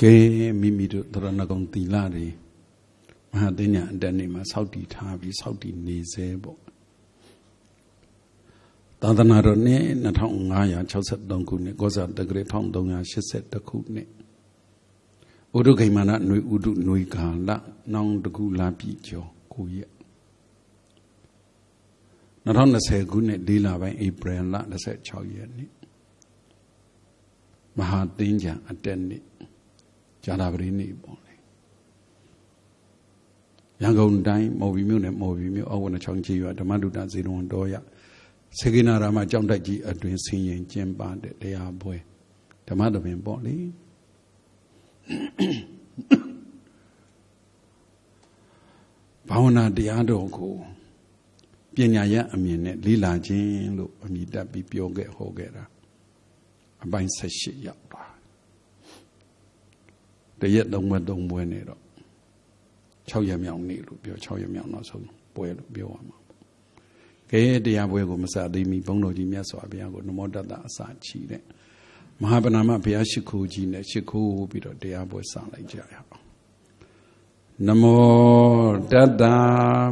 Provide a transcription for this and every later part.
ကဲမိမိတို့သရဏဂုံသီလတွေမဟာသိညာအတက်နေမှာစောက်တည်ထားပြီးစောက်တည်နေစေပေါ့သာသနာတော်နှစ်2563ခုနှစ်ကောဇာတက္ကရာ1382ခုနှစ်ဥဒုခိမနຫນွေဥဒုຫນွေကာလနောင်တကူလာပြီကျော်ကိုရက်2020ခုနှစ်၄လပိုင်းဧပြီလ26ရက်နေ့မဟာသင်္ကြန်အတက်နေ့ ဇာတာပရိနေ့ပေါ့လေရန်ကုန်တိုင်းမော်ဘီမြို့နယ်မော်ဘီမြို့အဝနချောင်းကြီးရွာဓမ္မဒုတဇေရဝန်တော်ရစေကိနာရာမကြောင့်တိုက်ကြီးအတွင်ဆင်းရင်ကျင်းပတဲ့တရားပွဲဓမ္မသဘင်ပေါ့လေဘာဝနာတရားတော်ကိုပညာရအမြင်နဲ့လေ့လာခြင်းလို့အမိတက်ပြီးပြောခဲ့ဟောခဲ့တာအပိုင်း၁၈ရောက်သွား တရက်သုံးဘက်သုံးပွဲနေတော့6ရက်မြောက်နေ့လို့ပြော6ရက်မြောက်နောက်ဆုံးပွဲလို့ပြောရမှာပေါ့ကဲတရားပွဲကိုမစသေးမီဘုန်းတော်ကြီးမြတ်စွာဘုရားကိုနမောတတ္တအစာချီတဲ့မဟာဗနာမဘုရားရှိခိုးကြီးနဲ့ရှိခိုးပြီးတော့တရားပွဲစလိုက်ကြရအောင်နမောတတ္တ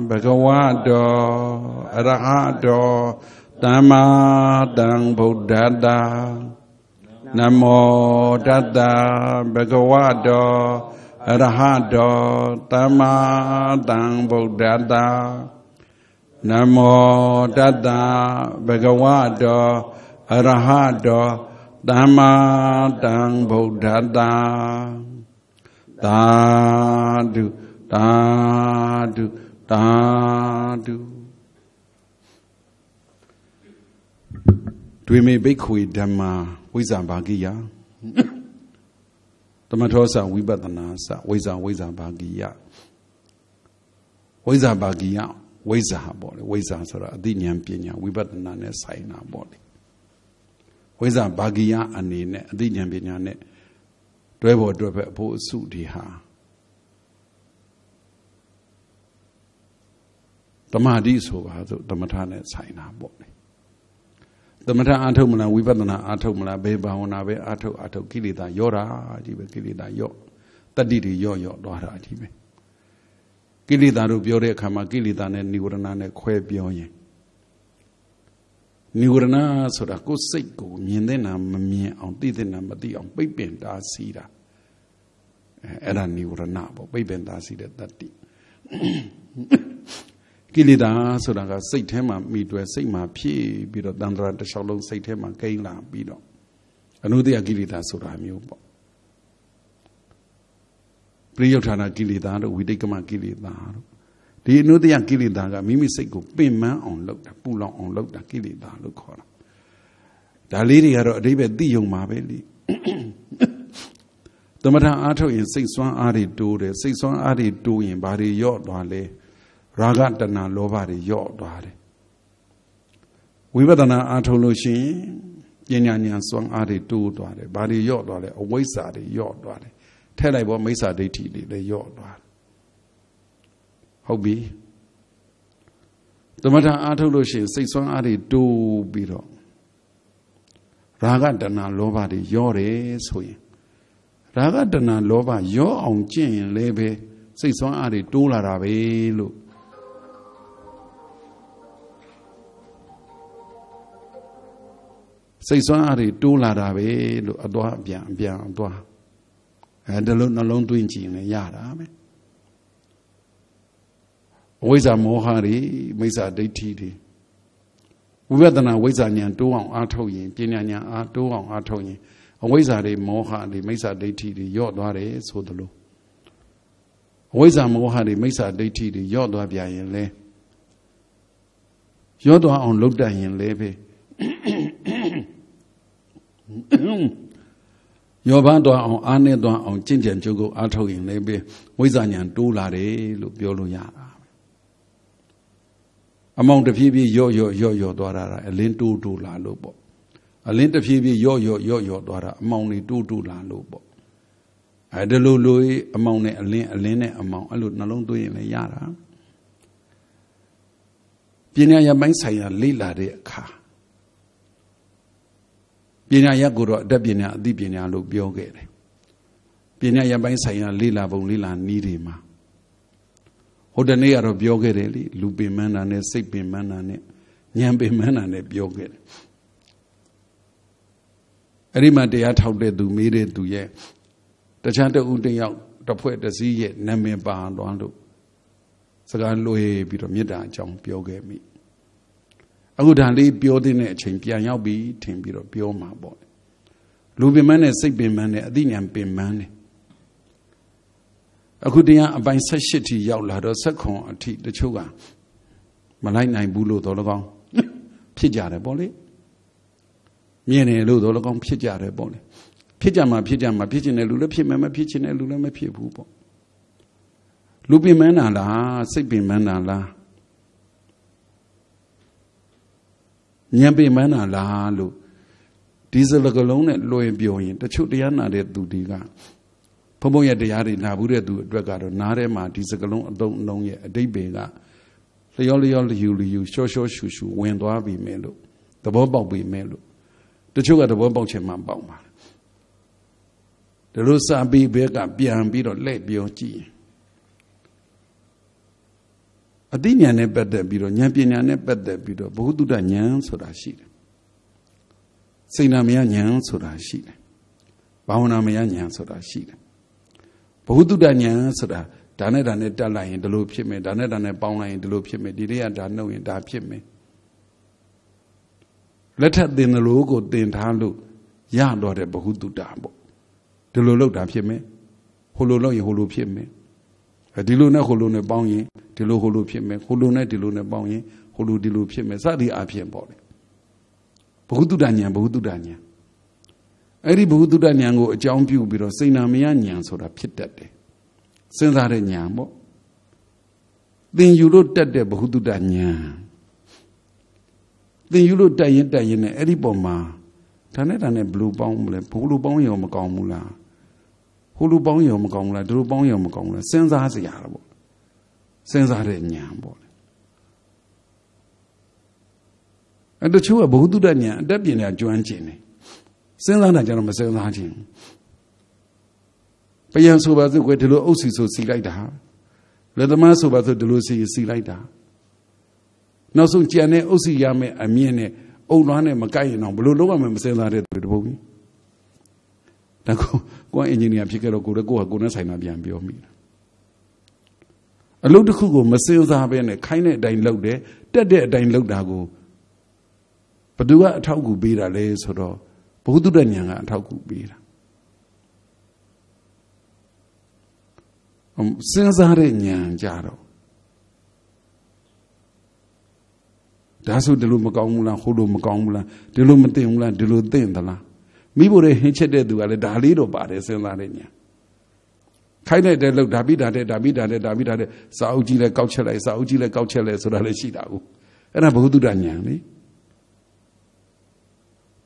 ဘဂဝတောအရဟတောသမ္မာတံဗုဒ္ဓတ္တ နမောတတ္တဘဂဝတောအရဟတောသမ္မာတံဗုဒ္ဓတ္တနမောတတ္တဘဂဝတောအရဟတောသမ္မာတံဗုဒ္ဓတ္တသာဓုသာဓုသာဓု တွေမေဘိက္ခွေဓမ္မာဝိဇ္ဇာဘာဂိယတမထောစဝိပဿနာစဝိဇ္ဇာဝိဇ္ဇာဘာဂိယဝိဇ္ဇာဘာဂိယဝိဇ္ဇာပေါ့လေဝိဇ္ဇာဆိုတာအသိဉာဏ်ပညာဝိပဿနာနဲ့ဆိုင်တာပေါ့လေဝိဇ္ဇာဘာဂိယအနေနဲ့အသိဉာဏ်ပညာနဲ့တွဲပေါ်တွဲဖက်အဖို့အစုတွေဟာတမာတိဆိုပါဆိုတမထနဲ့ဆိုင်တာပေါ့လေ သမထအာထုတ်မလားဝိပဿနာအာထုတ်မလားဘယ်ဘာဝနာပဲအာထုတ်အာထုတ်ကိလေသာရောတာကြီးပဲကိလေသာရော့တတိတွေရော့ရော့သွားတာကြီးပဲကိလေသာတို့ပြောတဲ့အခါမှာကိလေသာနဲ့និဝရဏနဲ့ခွဲပြောရင်និဝရဏဆိုတာကိုယ်စိတ်ကိုမြင်တဲ့နာမမြင်အောင်သိတဲ့နာမသိအောင်ပိတ်ပင်တားဆီးတာအဲအဲ့ဒါនិဝရဏပေါ့ပိတ်ပင်တားဆီးတဲ့တတ္တိ ကိလေသာဆိုတာကစိတ်ထဲမှာမိတွယ်စိတ်မှာဖြည့်ပြီးတော့တန်ត្រာတစ်လျှောက်လုံးစိတ်ထဲမှာကိန်းလာပြီးတော့အနုတ္တယကိလေသာဆိုတာမျိုးပေါ့ပရိယုဌာဏကိလေသာတို့ဝိတိတ်ကမကိလေသာတို့ဒီအနုတ္တယကိလေသာကမိမိစိတ်ကိုပင်ပန်းအောင်လုပ်တာပူလောင်အောင်လုပ်တာကိလေသာလို့ခေါ်တာဒါလေးတွေကတော့အတိပ္ပယ်သိယုံမှာပဲလေသမထအားထုတ်ရင်စိတ်ဆွမ်းအားတွေတိုးတယ်စိတ်ဆွမ်းအားတွေတိုးရင်ဘာတွေယော့သွားလဲ ရာဂတဏလောဘတွေယော့သွားတယ်ဝိပဿနာအားထုတ်လို့ရှိရင်ပညာဉာဏ်စွမ်းအားတွေတိုးသွားတယ်ဘာတွေယော့သွားလဲအဝိဇ္ဇာတွေယော့သွားတယ်ထဲလိုက်ပေါ်မိစ္ဆာဒိဋ္ဌိတွေလည်းယော့သွားတယ်ဟုတ်ပြီသမထအားထုတ်လို့ရှိရင်စိတ်စွမ်းအားတွေတိုးပြီးတော့ရာဂတဏလောဘတွေယော့တယ်ဆိုရင်ရာဂတဏလောဘယော့အောင်ကျင့်ရင်လည်းပဲစိတ်ဆွမ်းအားတွေတိုးလာတာပဲလို့ စိတ်ဆွမ်းအားတွေတိုးလာတာပဲလို့အသွားအပြန်အပြန်အသွားအဲဒီလိုနှလုံးသွင်းကြည့်ရင်ရတာပဲအဝိဇ္ဇာမောဟတွေမိစ္ဆာဒိဋ္ဌိတွေဝိပဿနာဝိဇ္ဇာဉာဏ်တိုးအောင်အားထုတ်ရင်ပညာဉာဏ်အားတိုးအောင်အားထုတ်ရင်အဝိဇ္ဇာတွေမောဟတွေမိစ္ဆာဒိဋ္ဌိတွေယော့သွားတယ်ဆိုသလိုအဝိဇ္ဇာမောဟတွေမိစ္ဆာဒိဋ္ဌိတွေယော့သွားပြန်ရင်လဲယော့သွားအောင် လုပ်တတ်ရင်လဲပဲ ယောဘသွားအောင်အားနဲ့သွားအောင်ကြင်ကြံကြုတ်ကိုအားထုတ်ရင်လည်းပဲဝိဇ္ဇာဉာဏ်တိုးလာတယ်လို့ပြောလို့ရတာအမောင်တဖြည်းဖြည်းယော့ယော့ယော့ယော့သွားတာအလင်းတိုးတိုးလာလို့ပေါ့အလင်းတဖြည်းဖြည်းယော့ယော့ယော့ယော့သွားတာအမောင်တွေတိုးတိုးလာလို့ပေါ့အဲဒီလိုလိုအမောင်နဲ့အလင်းအလင်းနဲ့အမောင်အဲ့လိုနှလုံးသွင်းရင်လည်းရတာပညာရပိုင်းဆိုင်ရာလေ့လာတဲ့အခါ ပညာရက်ကိုတော့အတတ်ပညာအသိပညာလို့ပြောခဲ့တယ်ပညာရပိုင်းဆိုင်ရာလေးလာပုံလေးလာနီးတွေမှာဟိုတနေ့ကတော့ပြောခဲ့တယ်လေလူပင်မန်းတာနဲ့စိတ်ပင်မန်းတာနဲ့ဉာဏ်ပင်မန်းတာနဲ့ပြောခဲ့တယ်အဲ့ဒီမှာတရားထောက်တဲ့သူမေးတဲ့သူရဲ့တခြားတဦးတယောက်တစ်ဖွဲ့တစ်စည်းရဲ့နာမည်ပါသွားလို့စကားလွှဲပြီးတော့မေတ္တာအကြောင်းပြောခဲ့မိ အခုဒါလေးပြောတဲ့အချိန်ပြန်ရောက်ပြီးထင်ပြီးတော့ပြောမှာပေါ့လူပင်မန်းနဲ့စိတ်ပင်မန်းနဲ့အသိဉာဏ်ပင်မန်းနဲ့အခုတရားအပိုင်း78ထိရောက်လာတော့ဆက်ခွန်အထိတချို့ကမလိုက်နိုင်ဘူးလို့တော့လကောင်းဖြစ်ကြတယ်ပေါ့လေမြင်တယ်လို့တော့လကောင်းဖြစ်ကြတယ်ပေါ့လေဖြစ်ကြမှာဖြစ်ကြမှာဖြစ်ချင်တဲ့လူလည်းဖြစ်မယ်မဖြစ်ချင်တဲ့လူလည်းမဖြစ်ဘူးပေါ့လူပင်မန်းတာလားစိတ်ပင်မန်းတာလား ဉာဏ်ပင်မန်းတာလားလို့ဒီစလကလုံးနဲ့လွယ်ပြောရင်တချို့တရားနာတဲ့သူတွေကဘုံဘုံရဲ့တရားတွေနာဘူးတဲ့သူအတွက်ကတော့နားထဲမှာဒီစကလုံးအတုံးအလုံးရဲ့အတိတ်ပေကလျောလျောလျူလျူရှောရှောရှူရှူဝင်သွားပြီမဲ့လို့သဘောပေါက်ပြီမဲ့လို့တချို့ကသဘောပေါက်ချင်မှပေါက်ပါဒါလို့စာပေဘက်ကပြန်ပြီးတော့လက်ပြောကြည့် အသိဉာဏ်နဲ့ပတ်သက်ပြီးတော့ဉာဏ်ပညာနဲ့ပတ်သက်ပြီးတော့ဘုဟုတ္တဉာဏ်ဆိုတာရှိတယ်။စိတ်နာမယဉာဏ်ဆိုတာရှိတယ်။ဘာဝနာမယဉာဏ်ဆိုတာရှိတယ်။ဘုဟုတ္တဉာဏ်ဆိုတာဒါနဲ့ဒါနဲ့တက်လိုက်ရင်ဒီလိုဖြစ်မယ်ဒါနဲ့ဒါနဲ့ပေါင်းလိုက်ရင်ဒီလိုဖြစ်မယ်ဒီလေးကဒါနှုတ်ရင်ဒါဖြစ်မယ်လက်ထက်သင်တယ်လို့ကိုသင်ထားလို့ရတော့တဲ့ဘဟုတုတာပေါ့ဒီလိုလောက်တာဖြစ်မယ်ဟိုလိုလောက်ရင်ဟိုလိုဖြစ်မယ်ဒီလိုနဲ့ဟိုလိုနဲ့ပေါင်းရင် ဒီလိုဟိုလိုဖြစ်မယ်ဟိုလိုနဲ့ဒီလိုနဲ့ပေါင်းရင်ဟိုလိုဒီလိုဖြစ်မယ်စသည်အဖြစ်ပေါ့လေဘုဟုတ္တဉာဏ်ဘုဟုတ္တဉာဏ်အဲ့ဒီဘုဟုတ္တဉာဏ်ကိုအကြောင်းပြုပြီးတော့စိဏမယဉာဏ်ဆိုတာဖြစ်တတ်တယ်စဉ်းစားတဲ့ဉာဏ်ပေါ့သင်ယူလို့တက်တဲ့ဘဟုတုတဉာဏ်သင်ယူလို့တက်ရင်တက်ရင်နဲ့အဲ့ဒီပုံမှာဒါနဲ့ဒါနဲ့ဘလူပေါင်းမလဲဘလူပေါင်းရောမကောင်းဘူးလားဟိုလူပေါင်းရောမကောင်းဘူးလားဒီလူပေါင်းရောမကောင်းဘူးလားစဉ်းစားစရာတော့ စဉ်းစားတဲ့ဉာဏ်ပေါ့အဲ့တချို့ကဘုသူတ္တဉာဏ်အတက်ပြင်းတဲ့ကျွမ်းကျင်တယ်စဉ်းစားတာကြတော့မစဉ်းစားခြင်းပယံဆိုပါစို့ကွယ်ဒီလိုအုပ်စီဆိုစီလိုက်တာလက်သမားဆိုပါစို့ဒီလိုစီစီလိုက်တာနောက်ဆုံးကြံတဲ့အုပ်စီရမယ်အမြင့်နဲ့အုံလွားနဲ့မကိုက်ရင်တော့ဘလို့လုံးဝမစဉ်းစားတဲ့သူတပုတ်ကြီးဒါကိုကိုကအင်ဂျင်နီယာဖြစ်ခဲ့တော့ကိုလည်းကိုကကိုနဲ့ဆိုင်တာပြန်ပြောမိတာ အလုပ်တစ်ခုကိုမစင်စားပဲနဲ့ခိုင်းတဲ့အတိုင်းလုပ်တယ်တက်တဲ့အတိုင်းလုပ်တာကိုဘသူကအထောက်အကူပေးတာလဲဆိုတော့ဘုသူတ္တဉာဏ်ကအထောက်အကူပေးတာစဉ်းစားတဲ့ဉာဏ်ကြတော့ဒါဆိုဒီလိုမကောင်းဘူးလားဟိုလိုမကောင်းဘူးလားဒီလိုမသိဘူးလားဒီလိုသိသလားမိဖို့တဲ့ဟင်းချက်တဲ့သူကလည်းဒါလေးတော့ပါတယ်စဉ်းစားတဲ့ညာ ခိုင်းလိုက်တဲ့လို့ဒါပိဒါတဲ့ဒါပိဒါတဲ့ဒါပိဒါတဲ့စာအုပ်ကြီးလဲကောက်ချက်လိုက်စာအုပ်ကြီးလဲကောက်ချက်လဲဆိုတာလည်းရှိတာကိုအဲ့ဒါဘုဟုတုဒညာလေ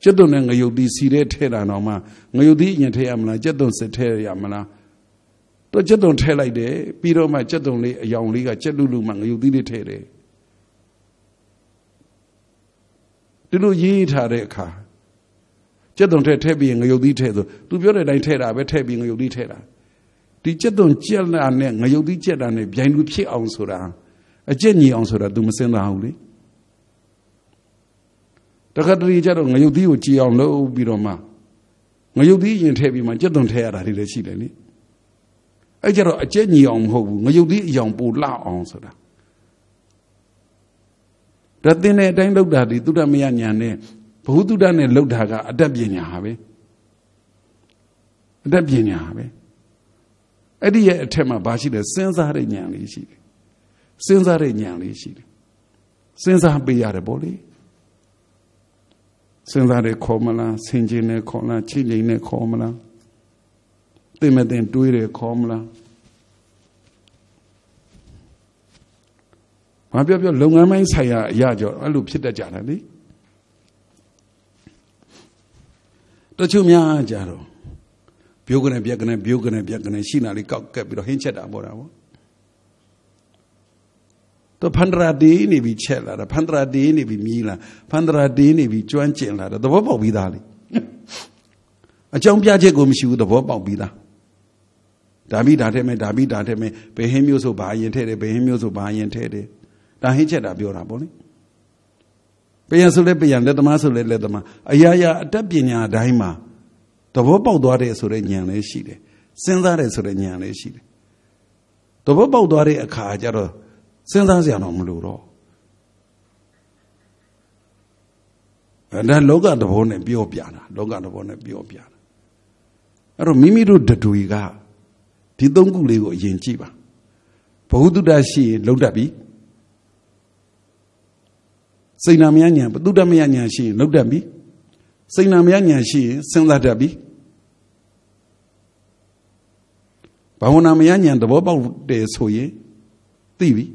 ကျက်သွန်နဲ့ငရုတ်သီးစီတဲ့ထဲတာတော့မှငရုတ်သီးအရင်ထဲရမလားကျက်သွန်စစ်ထဲရမလားတော့ကျက်သွန်ထဲလိုက်တယ်ပြီးတော့မှကျက်သွန်လေးအယောင်လေးကကျက်လူလူမှငရုတ်သီးလေးထဲတယ်ဒီလိုရေးထားတဲ့အခါကြက်သွန်ထဲထည့်ပြီးငရုတ်သီးထည့်ဆိုသူပြောတဲ့အတိုင်းထည့်တာပဲထည့်ပြီးငရုတ်သီးထည့်တာ ဒီကြက်သွန်ကြက်လာနဲ့ငရုတ်သီးကြက်တာနဲ့ဗျိုင်းလူဖြစ်အောင်ဆိုတာအကျက်ညီအောင်ဆိုတာ तू မစင်သားဘူးလေတခါတလေကျတော့ငရုတ်သီးကိုကြည်အောင်လုပ်ပြီးတော့မှငရုတ်သီးရင်ထည့်ပြီးမှကြက်သွန်ထည့်ရတာတွေလည်းရှိတယ်လေအဲ့ကြတော့အကျက်ညီအောင်မဟုတ်ဘူးငရုတ်သီးအယောင်ပိုလှအောင်ဆိုတာဒါသင်တဲ့အတိုင်းလုပ်တာဒီသုဒ္ဓမယညာနဲ့ဘဟုတုဒ္ဒနဲ့လှုပ်တာကအတတ်ပညာဟာပဲအတတ်ပညာဟာပဲ အဲ့ဒီရဲ့အထက်မှာဘာရှိလဲစဉ်းစားတဲ့ဉာဏ်လေးရှိတယ်စဉ်းစားတဲ့ဉာဏ်လေးရှိတယ်စဉ်းစားပေးရတယ်ပေါ့လေစဉ်းစားတဲ့ခေါ်မလားဆင်ခြင်တဲ့ခေါ်လားချိငိန်တဲ့ခေါ်မလားသိမသိတွေးတယ်ခေါ်မလားမပြောပြောလုပ်ငန်းပိုင်းဆိုင်ရာအရာကြောအဲ့လိုဖြစ်တတ်ကြတယ်လေတချို့များကြတော့ ပြိုးကနေပြက်ကနေပြိုးကနေပြက်ကနေရှိနာလေးကောက်ကက်ပြီးတော့ဟင်းချက်တာပေါ့တာပေါ့တော့ဖန္ဒရာတေးနေပြီးချက်လာတာဖန္ဒရာတေးနေပြီးမြည်လာဖန္ဒရာတေးနေပြီးကျွမ်းကျင်လာတာသဘောပေါက်ပြီးသားလေအကြောင်းပြချက်ကိုမရှိဘူးသဘောပေါက်ပြီးသားဒါပြီးဒါထဲမဲ့ဒါပြီးဒါထဲမဲ့ဘယ်ဟင်းမျိုးဆိုဘာရင်ထဲတယ်ဘယ်ဟင်းမျိုးဆိုဘာရင်ထဲတယ်ဒါဟင်းချက်တာပြောတာပေါ့လေပယံဆိုလဲပယံလက်သမားဆိုလဲလက်သမားအရာရာအတတ်ပညာအတိုင်းမှာ သဘောပေါက်သွားတဲ့ဆိုတဲ့ဉာဏ်လည်းရှိတယ်စဉ်းစားတယ်ဆိုတဲ့ဉာဏ်လည်းရှိတယ်သဘောပေါက်သွားတဲ့အခါကျတော့စဉ်းစားစရာတော့မလိုတော့အဲဒါလောကသဘောနဲ့ပြောပြတာလောကသဘောနဲ့ပြောပြတာအဲ့တော့မိမိတို့တတွေကဒီသုံးခုလေးကိုအရင်ကြည့်ပါဘဝတုတ္တရှိရင်လုံးတတ်ပြီစိတ်နာမယညာဘတုတ္တမယညာရှိရင်လုံးတတ်ပြီ စိတ်နာမယညာရှိရင်စဉ်းစားတတ်ပြီဘာဝနာမယညာသဘောပေါက်တယ်ဆိုရင်သိပြီ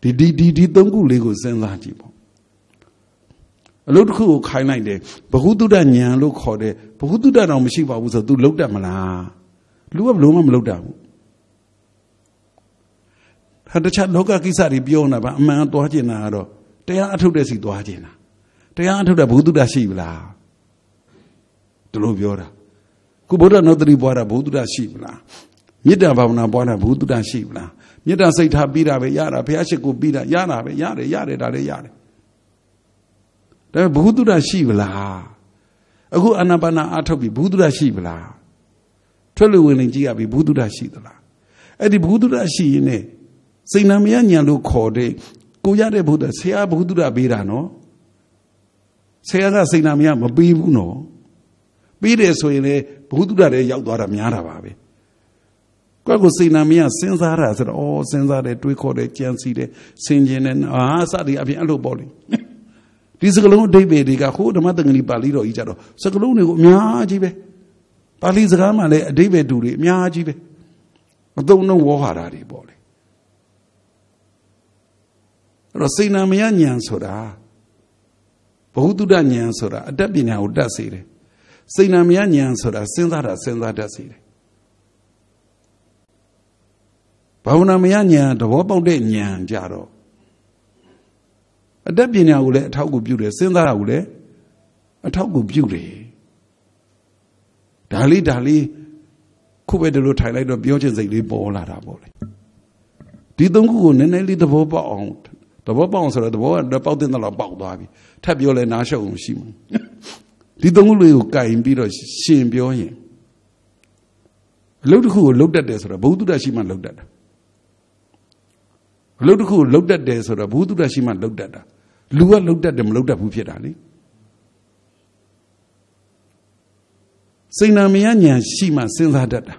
ဒီဒီဒီဒီသုံးခုလေးကိုစဉ်းစားကြည့်ပေါ့အလုပ်တစ်ခုကိုခိုင်းလိုက်တယ်ဘ ഹു တုဒ္ဒဉာဏ်လို့ခေါ်တယ်ဘ ഹു တုဒ္ဒတော့မရှိပါဘူးဆို तू လုတ်တတ်မလားလူကဘလို့မှမလုတ်တတ်ဘူးဟာတခြားလောကကိစ္စတွေပြောနေတာဗျအမှန်သွားကျင်တာကတော့တရားအထုတ်တဲ့စီသွားကျင်တာ တရားထုတ်တဲ့ဘုသူတ္တရှိမလားဒီလိုပြောတာခုဗုဒ္ဓနုတ္တိပွားတာဘုသူတ္တရှိမလားမေတ္တာဘာဝနာပွားတာဘုသူတ္တရှိမလားမေတ္တာစိတ်ထားပြီးတာပဲရတာဘုရားရှိခိုးပြီးတာရတာပဲရတယ်ရတယ်ဒါလည်းရတယ်ဒါပေမဲ့ဘုသူတ္တရှိမလားအခုအာနာပါနာအထုတ်ပြီးဘုသူတ္တရှိမလားထွက်လို့ဝင်လင်ကြည့်ရပြီဘုသူတ္တရှိသလားအဲ့ဒီဘုသူတ္တရှိရင်ねစိတ်နာမယညာလို့ခေါ်တဲ့ကိုရတဲ့ဘုသူဆရာဘုသူတ္တပေးတာနော် ဆရာကစိတ်နာမယမပေးဘူးနော်ပေးတယ်ဆိုရင်လေဘ ഹു တုဒ္ဒလည်းရောက်သွားတာများတာပါပဲကိုယ့်ကိုစိတ်နာမယစဉ်းစားတာဆိုတော့ဩစဉ်းစားတယ်တွေးခေါ်တယ်ကြံစီတယ်ဆင်ခြင်တယ်အာစသည်အပြင်အဲ့လိုပေါ့လေဒီစကလုံးအဓိပ္ပာယ်တွေကဟိုဓမ္မတက္ကနီပါဠိတော်ကြီးကြတော့စကလုံးတွေကိုအများကြီးပဲပါဠိစကားမှလည်းအဓိပ္ပာယ်တူတွေအများကြီးပဲအသုံးနှုန်းဝေါ်ဟာတာတွေပေါ့လေအဲ့တော့စိတ်နာမယဉာဏ်ဆိုတာ ဘ ഹു တုဒ္ဒဉာဏ်ဆိုတာအတတ်ပညာကိုတတ်စေတယ်စိတ်နာမယဉာဏ်ဆိုတာစဉ်းစားတာစဉ်းစားတတ်စေတယ်ဘာဝနာမယဉာဏ်သဘောပေါက်တဲ့ဉာဏ်ကြတော့အတတ်ပညာကိုလည်းအထောက်အကူပြုတယ်စဉ်းစားတာကိုလည်းအထောက်အကူပြုတယ်ဒါလေးဒါလေးခုပဲဒီလိုထိုင်လိုက်တော့ပြောချင်စိတ်လေးပေါ်လာတာပေါ့လေဒီသုံးခုကိုနည်းနည်းလေးသဘောပေါက်အောင်သဘောပေါက်အောင်ဆိုတော့သဘောကပေါက်တဲ့တော့ပေါက်သွားပြီ ထပ်ပြောလဲနားရှုပ်အောင်ရှိမှာဒီသုံးခုလေးကိုကင်ပြီးတော့ရှင်ပြောရင်အလုပ်တစ်ခုကိုလုတ်တတ်တယ်ဆိုတော့ဘုသူတ္တရှိမှလုတ်တတ်တာအလုပ်တစ်ခုကိုလုတ်တတ်တယ်ဆိုတော့ဘုသူတ္တရှိမှလုတ်တတ်တာလူကလုတ်တတ်တယ်မလုတ်တတ်ဘူးဖြစ်တာလေစိတ်နာမယညာရှိမှစဉ်းစားတတ်တာ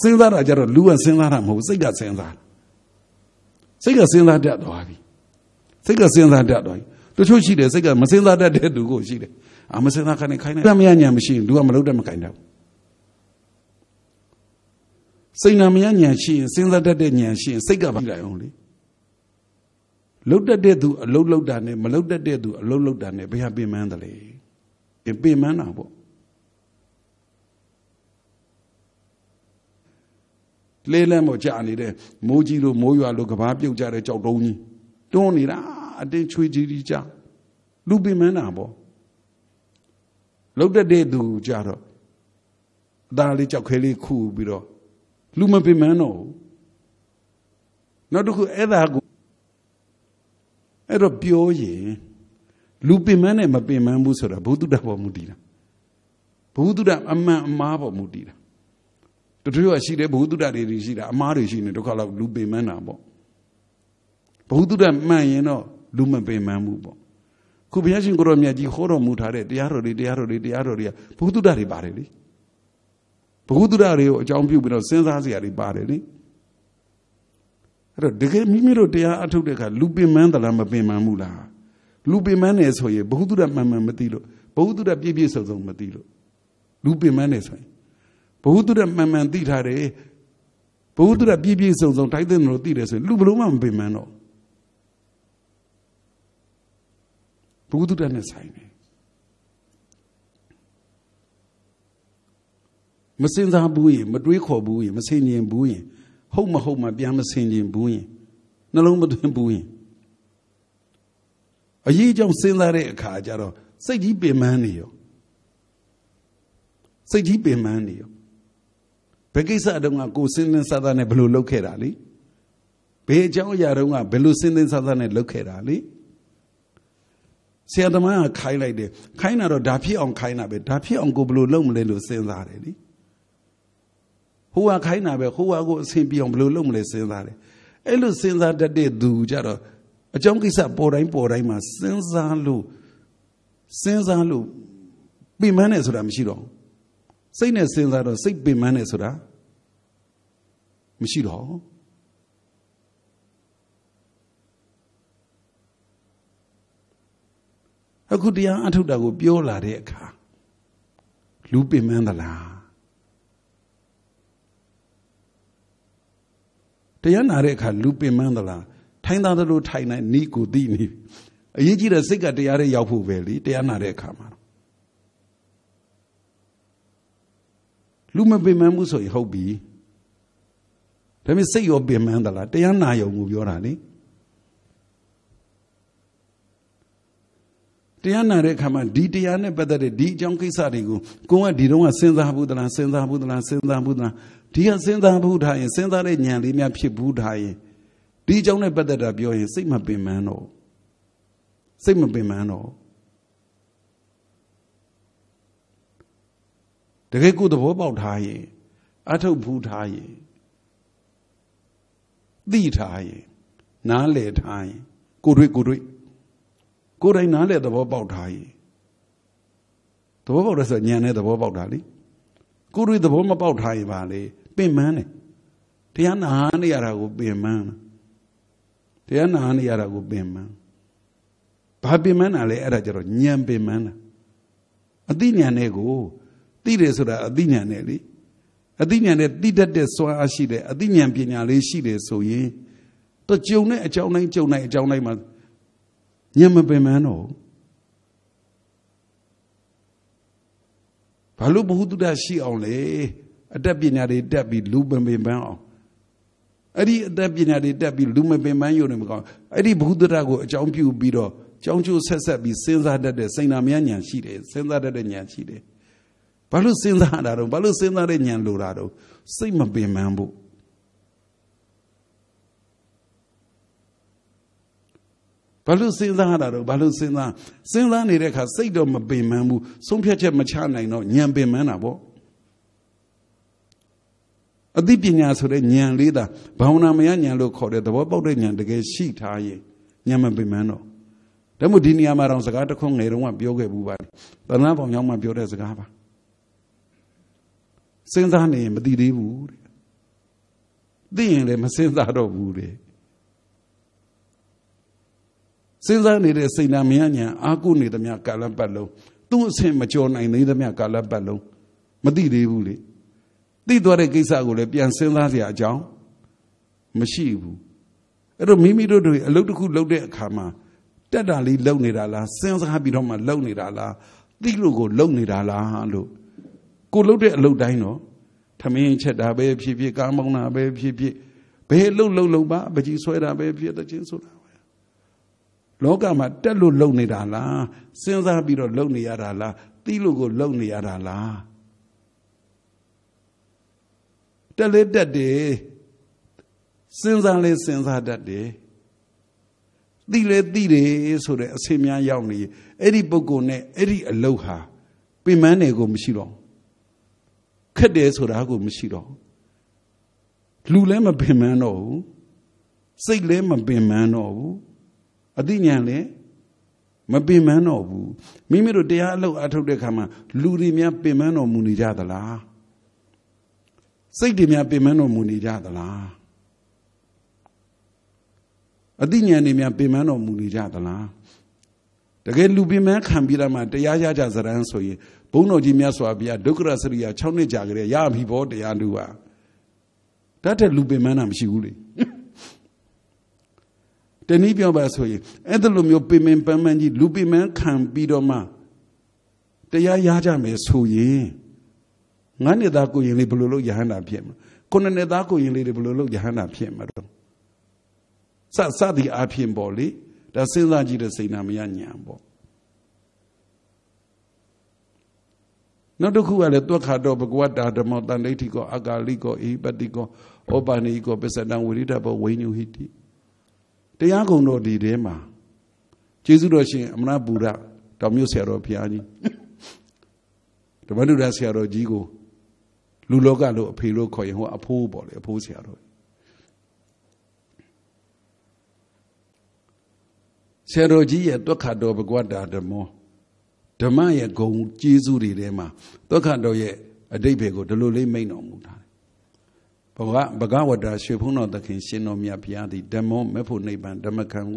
စဉ်းစားတာကြတော့လူကစဉ်းစားတာမဟုတ်စိတ်ကစဉ်းစားစိတ်ကစဉ်းစားတတ်သွားပြီစိတ်ကစဉ်းစားတတ်သွားပြီ တချို့ရှိတယ်စိတ်ကမစဉ်းစားတတ်တဲ့လူကိုရှိတယ်အာမစဉ်းစားခိုင်းနေခိုင်းနေမယညာမရှိရင်လူကမလုတ်တတ်မခိုင်းတတ်ဘူးစိတ်နာမယညာရှိရင်စဉ်းစားတတ်တဲ့ညာရှိရင်စိတ်ကပါလိုက်အောင်လေလုတ်တတ်တဲ့သူအလုတ်လုတ်တာနဲ့မလုတ်တတ်တဲ့သူအလုတ်လုတ်တာနဲ့ဘယ်ဟာပြင်ပန်းတယ်လဲပြင်ပန်းတာပေါ့လဲလဲမို့ကြာနေတဲ့မိုးကြီးလို့မိုးရွာလို့ကဘာပြုတ်ကြတဲ့ကြောက်တုံးကြီးတွန်းနေတာ အတင်းချွေးကြီးကြီးကြလူပြင်ပန်းတာပေါ့လုတ်တတ်တဲ့သူကြတော့အသားလေးကြောက်ခဲလေးခူပြီးတော့လူမပြင်ပန်းတော့နောက်တစ်ခုအဲ့ဒါကိုအဲ့တော့ပြောရင်လူပင်မနဲ့မပင်မဘူးဆိုတာဘုသူတ္တပေါ်မူတည်တာဘုသူတ္တအမှန်အမှားပေါ်မူတည်တာတချို့ကရှိတယ်ဘုသူတ္တတွေရှိတာအမှားတွေရှိနေဒုက္ခလောက်လူပင်မတာပေါ့ဘုသူတ္တမှန်ရင်တော့ လူမပင်မဘူးပေါ့ခုဘုရားရှင်ကိုရောမြတ်ကြီးဟောတော်မူထားတဲ့တရားတော်တွေတရားတော်တွေတရားတော်တွေကဘုသူတ္တတွေပါတယ်လေဘုသူတ္တတွေကိုအကြောင်းပြုပြီးတော့စဉ်းစားစရာတွေပါတယ်လေအဲ့တော့တကယ်မိမိတို့တရားအထုတ်တဲ့အခါလူပင်မန်းသလားမပင်မန်းဘူးလားလူပင်မန်းနေဆိုရင်ဘဟုတုဒမှန်မှန်မသိလို့ဘဟုတုဒပြည့်ပြည့်စုံစုံမသိလို့လူပင်မန်းနေဆိုရင်ဘဟုတုဒမှန်မှန်သိထားတယ်ဘဟုတုဒပြည့်ပြည့်စုံစုံတိုက်တဲ့လို့သိတယ်ဆိုရင်လူဘလို့မှမပင်မန်းတော့ ဘဟုတုဒနဲ့ဆိုင်တယ်မစင်စားဘူးရင်မတွေးခေါ်ဘူးရင်မစင်ញင်ဘူးရင်ဟုတ်မဟုတ်မှပြန်မဆင်ခြင်ဘူးရင်နှလုံးမသွင်းဘူးရင်အရေးကြောင့်စဉ်းစားတဲ့အခါကျတော့စိတ်ကြီးပင်ပန်းနေရောစိတ်ကြီးပင်ပန်းနေရောဘယ်ကိစ္စတုန်းကကိုစဉ်းစဉ်းစားစားနဲ့ဘယ်လိုလုပ်ခဲ့တာလဲဘယ်အကြောင်းအရာတုန်းကဘယ်လိုစဉ်းစဉ်းစားစားနဲ့လုပ်ခဲ့တာလဲ ဆရာသမားကခိုင်းလိုက်တယ်ခိုင်းတာတော့ဒါဖြစ်အောင်ခိုင်းတာပဲဒါဖြစ်အောင်ကိုဘယ်လိုလုပ်မလဲလို့စဉ်းစားတယ်လေဟိုကခိုင်းတာပဲဟိုကကိုအဆင်ပြေအောင်ဘယ်လိုလုပ်မလဲစဉ်းစားတယ်အဲ့လိုစဉ်းစားတတ်တဲ့သူကြတော့အကြောင်းကိစ္စပေါ်တိုင်းပေါ်တိုင်းမှာစဉ်းစားလို့စဉ်းစားလို့ပင်ပန်းတယ်ဆိုတာမရှိတော့စိတ်နဲ့စဉ်းစားတော့စိတ်ပင်ပန်းတယ်ဆိုတာမရှိတော့ အခုတရားအထုတ်တာကိုပြောလာတဲ့အခါလူပင်ပန်းသလားတရားနာတဲ့အခါလူပင်ပန်းသလားထိုင်းသားသလိုထိုင်နိုင်နီးကိုသိနေအရေးကြီးတဲ့စိတ်ကတရားတွေရောက်ဖို့ပဲလေတရားနာတဲ့အခါမှာလူမပင်ပန်းဘူးဆိုရင်ဟုတ်ပြီဒါပေမဲ့စိတ်ရောပင်ပန်းသလားတရားနာယုံကိုပြောတာလေ တရားနာတဲ့အခါမှာဒီတရားနဲ့ပတ်သက်တဲ့ဒီအကြောင်းကိစ္စတွေကိုကိုကဒီတော့ကစဉ်းစားဘူးသလားစဉ်းစားဘူးသလားစဉ်းစားဘူးသလားဒီကစဉ်းစားဘူးထားရင်စဉ်းစားတဲ့ဉာဏ်လေးများဖြစ်ဘူးထားရင်ဒီအကြောင်းနဲ့ပတ်သက်တာပြောရင်စိတ်မပင်ပန်းတော့စိတ်မပင်ပန်းတော့တကယ်ကိုသဘောပေါက်ထားရင်အထုတ်ဘူးထားရင်သိထားရင်နားလည်ထားရင်ကိုတွေ့ကိုတွေ့ ကိုယ်တိုင်နားလည်သဘောပေါက်ထားရင်သဘောပေါက်တယ်ဆိုညံတဲ့သဘောပေါက်တာလေကိုယ်တွေ့သဘောမပေါက်ထားရင်ပါလေပင်မန်းတယ်တရားနာနေရတာကိုပင်မန်းတရားနာနေရတာကိုပင်မန်းဘာပင်မန်းတာလဲအဲ့ဒါကြတော့ညံပင်မန်းတာအသိဉာဏ်နဲ့ကိုသိတယ်ဆိုတာအသိဉာဏ်နဲ့လေအသိဉာဏ်နဲ့သိတတ်တဲ့စွမ်းအားရှိတယ်အသိဉာဏ်ပညာလေးရှိတယ်ဆိုရင်တော့ကြုံတဲ့အကြောင်းတိုင်းကြုံတဲ့အကြောင်းတိုင်းမှာ ညံမပင်မန်းတော့ဘာလို့ဘ ഹു တုဒ္ဒရှိအောင်လဲအတတ်ပညာတွေတက်ပြီးလူပင်ပင်ပန်းအောင်အဲ့ဒီအတတ်ပညာတွေတက်ပြီးလူမပင်ပန်းရုံနဲ့မကောင်းအဲ့ဒီဘ ഹു တုဒ္ဒကိုအကြောင်းပြုပြီးတော့ကြောင်းကျိုးဆက်ဆက်ပြီးစဉ်းစားတတ်တဲ့စိန်နာမယဉာဏ်ရှိတယ်စဉ်းစားတတ်တဲ့ဉာဏ်ရှိတယ်ဘာလို့စဉ်းစားတာတော့ဘာလို့စဉ်းစားတဲ့ဉာဏ်လိုတာတော့စိတ်မပင်ပန်းဖို့ ဘာလို့စဉ်းစားတာတော့ဘာလို့စဉ်းစားစဉ်းစားနေတဲ့အခါစိတ်တော့မပင်ပန်းဘူးဆုံးဖြတ်ချက်မချနိုင်တော့ဉာဏ်ပင်ပန်းတာပေါ့အသိပညာဆိုတဲ့ဉာဏ်လေးသာဘာဝနာမယဉာဏ်လို့ခေါ်တဲ့သဘောပေါက်တဲ့ဉာဏ်တကယ်ရှိထားရင်ဉာဏ်မပင်ပန်းတော့ဒါမို့ဒီနေရာမှာတော့စကားတစ်ခုငယ်တုန်းကပြောခဲ့ဘူးပါတဏှာပေါင်ရောက်မှပြောတဲ့စကားပါစဉ်းစားနေရင်မသိသေးဘူးတဲ့သိရင်လည်းမစဉ်းစားတော့ဘူးတဲ့ စဉ်းစားနေတဲ့စိတ်နာမယညာအာကုနေသမျှကာလပတ်လုံးသူ့အဆင်မကျော်နိုင်သေးသမျှကာလပတ်လုံးမသိသေးဘူးလေသိသွားတဲ့ကိစ္စကိုလည်းပြန်စဉ်းစားစရာအကြောင်းမရှိဘူးအဲ့တော့မိမိတို့တွေအလုပ်တစ်ခုလုပ်တဲ့အခါမှာတက်တာလေးလုပ်နေတာလားစဉ်းစားပြီးတော့မှလုပ်နေတာလားသိလို့ကိုလုပ်နေတာလားလို့ကိုလုပ်တဲ့အလုပ်တိုင်းတော့ထမင်းချက်တာပဲဖြစ်ဖြစ်ကားမောင်းတာပဲဖြစ်ဖြစ်ဘယ်လှုပ်လှုပ်လှုပ်ပါပကြီးဆွဲတာပဲဖြစ်တဲ့ချင်းဆိုတာပဲ လောကမှာတက်လို့လှုပ်နေတာလားစဉ်းစားပြီးတော့လှုပ်နေရတာလားသိလို့ကိုလှုပ်နေရတာလားတက်လေတက်တယ်စဉ်းစားလေစဉ်းစားတတ်တယ်သိလေသိတယ်ဆိုတဲ့အဆင်များရောက်နေအဲ့ဒီပုဂ္ဂိုလ်နဲ့အဲ့ဒီအလုတ်ဟာပင်မန်းတယ်ကိုမရှိတော့ခက်တယ်ဆိုတာကိုမရှိတော့လူလည်းမပင်မန်းတော့ဘူးစိတ်လည်းမပင်မန်းတော့ဘူး အသိဉာဏ်လည်းမပင်မန်းတော့ဘူးမိမိတို့တရားအလုပ်အထုတ်တဲ့ခါမှာလူတွေများပင်မန်းတော်မူနေကြသလားစိတ်တွေများပင်မန်းတော်မူနေကြသလားအသိဉာဏ်တွေများပင်မန်းတော်မူနေကြသလားတကယ်လူပင်မန်းခံပြီးတော့မှတရားရကြစရန်ဆိုရင်ဘုန်းတော်ကြီးမြတ်စွာဘုရားဒုက္ခရစရိယာ6နှစ်ကြာကြတဲ့ရပြီဘောတရားလူဟာတတ်တဲ့လူပင်မန်းတာမရှိဘူးလေ တနည်းပြောပါဆိုရင်အဲ့ဒါလိုမျိုးပင်ပင်ပန်းပန်းကြီးလူပင်မန်းခံပြီးတော့မှတရားရကြမယ်ဆိုရင်ငါးနှစ်သားကိုရင်လေးဘယ်လိုလုပ်ယဟန္တာဖြစ်မှာခုနှစ်နှစ်သားကိုရင်လေးတွေဘယ်လိုလုပ်ယဟန္တာဖြစ်မှာတော့စစသည်အဖြစ်ပေါ့လေဒါစဉ်းစားကြည့်တဲ့စိတ်နာမရညာပေါ့နောက်တစ်ခုကလည်းတွက်ခါတော့ဘဂဝတာဓမ္မတန်ဋိဋ္ဌိကောအကာလိကောအေဟိပတိကောဩပါဏိကောပစ္စတံဝိရိဒဘောဝိညုဟိတိ တရားကုံတော်ဒီထဲမှာကျေးဇူးတော်ရှင်အမနာပူရတောင်မြို့ဆရာတော်ဘုရားကြီးဓမ္မဒုရဆရာတော်ကြီးကိုလူလောကလို့အဖေလို့ခေါ်ရင်ဟိုအဖိုးပေါ့လေအဖိုးဆရာတော်ဆရာတော်ကြီးရဲ့တွက်ခါတော်ဘဂဝတာဓမ္မောဓမ္မရဲ့ဂုံကျေးဇူးတွေထဲမှာတွက်ခါတော်ရဲ့အတိတ်ဘေကိုဒီလိုလေးမိန်တော်မူတာ ဘဂဘဂဝတာရွှေဖုံးတော်သခင်ရှင်တော်မြတ်ဘုရားသည်ဓမ္မောမေဖို့နိဗ္ဗာန်ဓမ္မခံဟု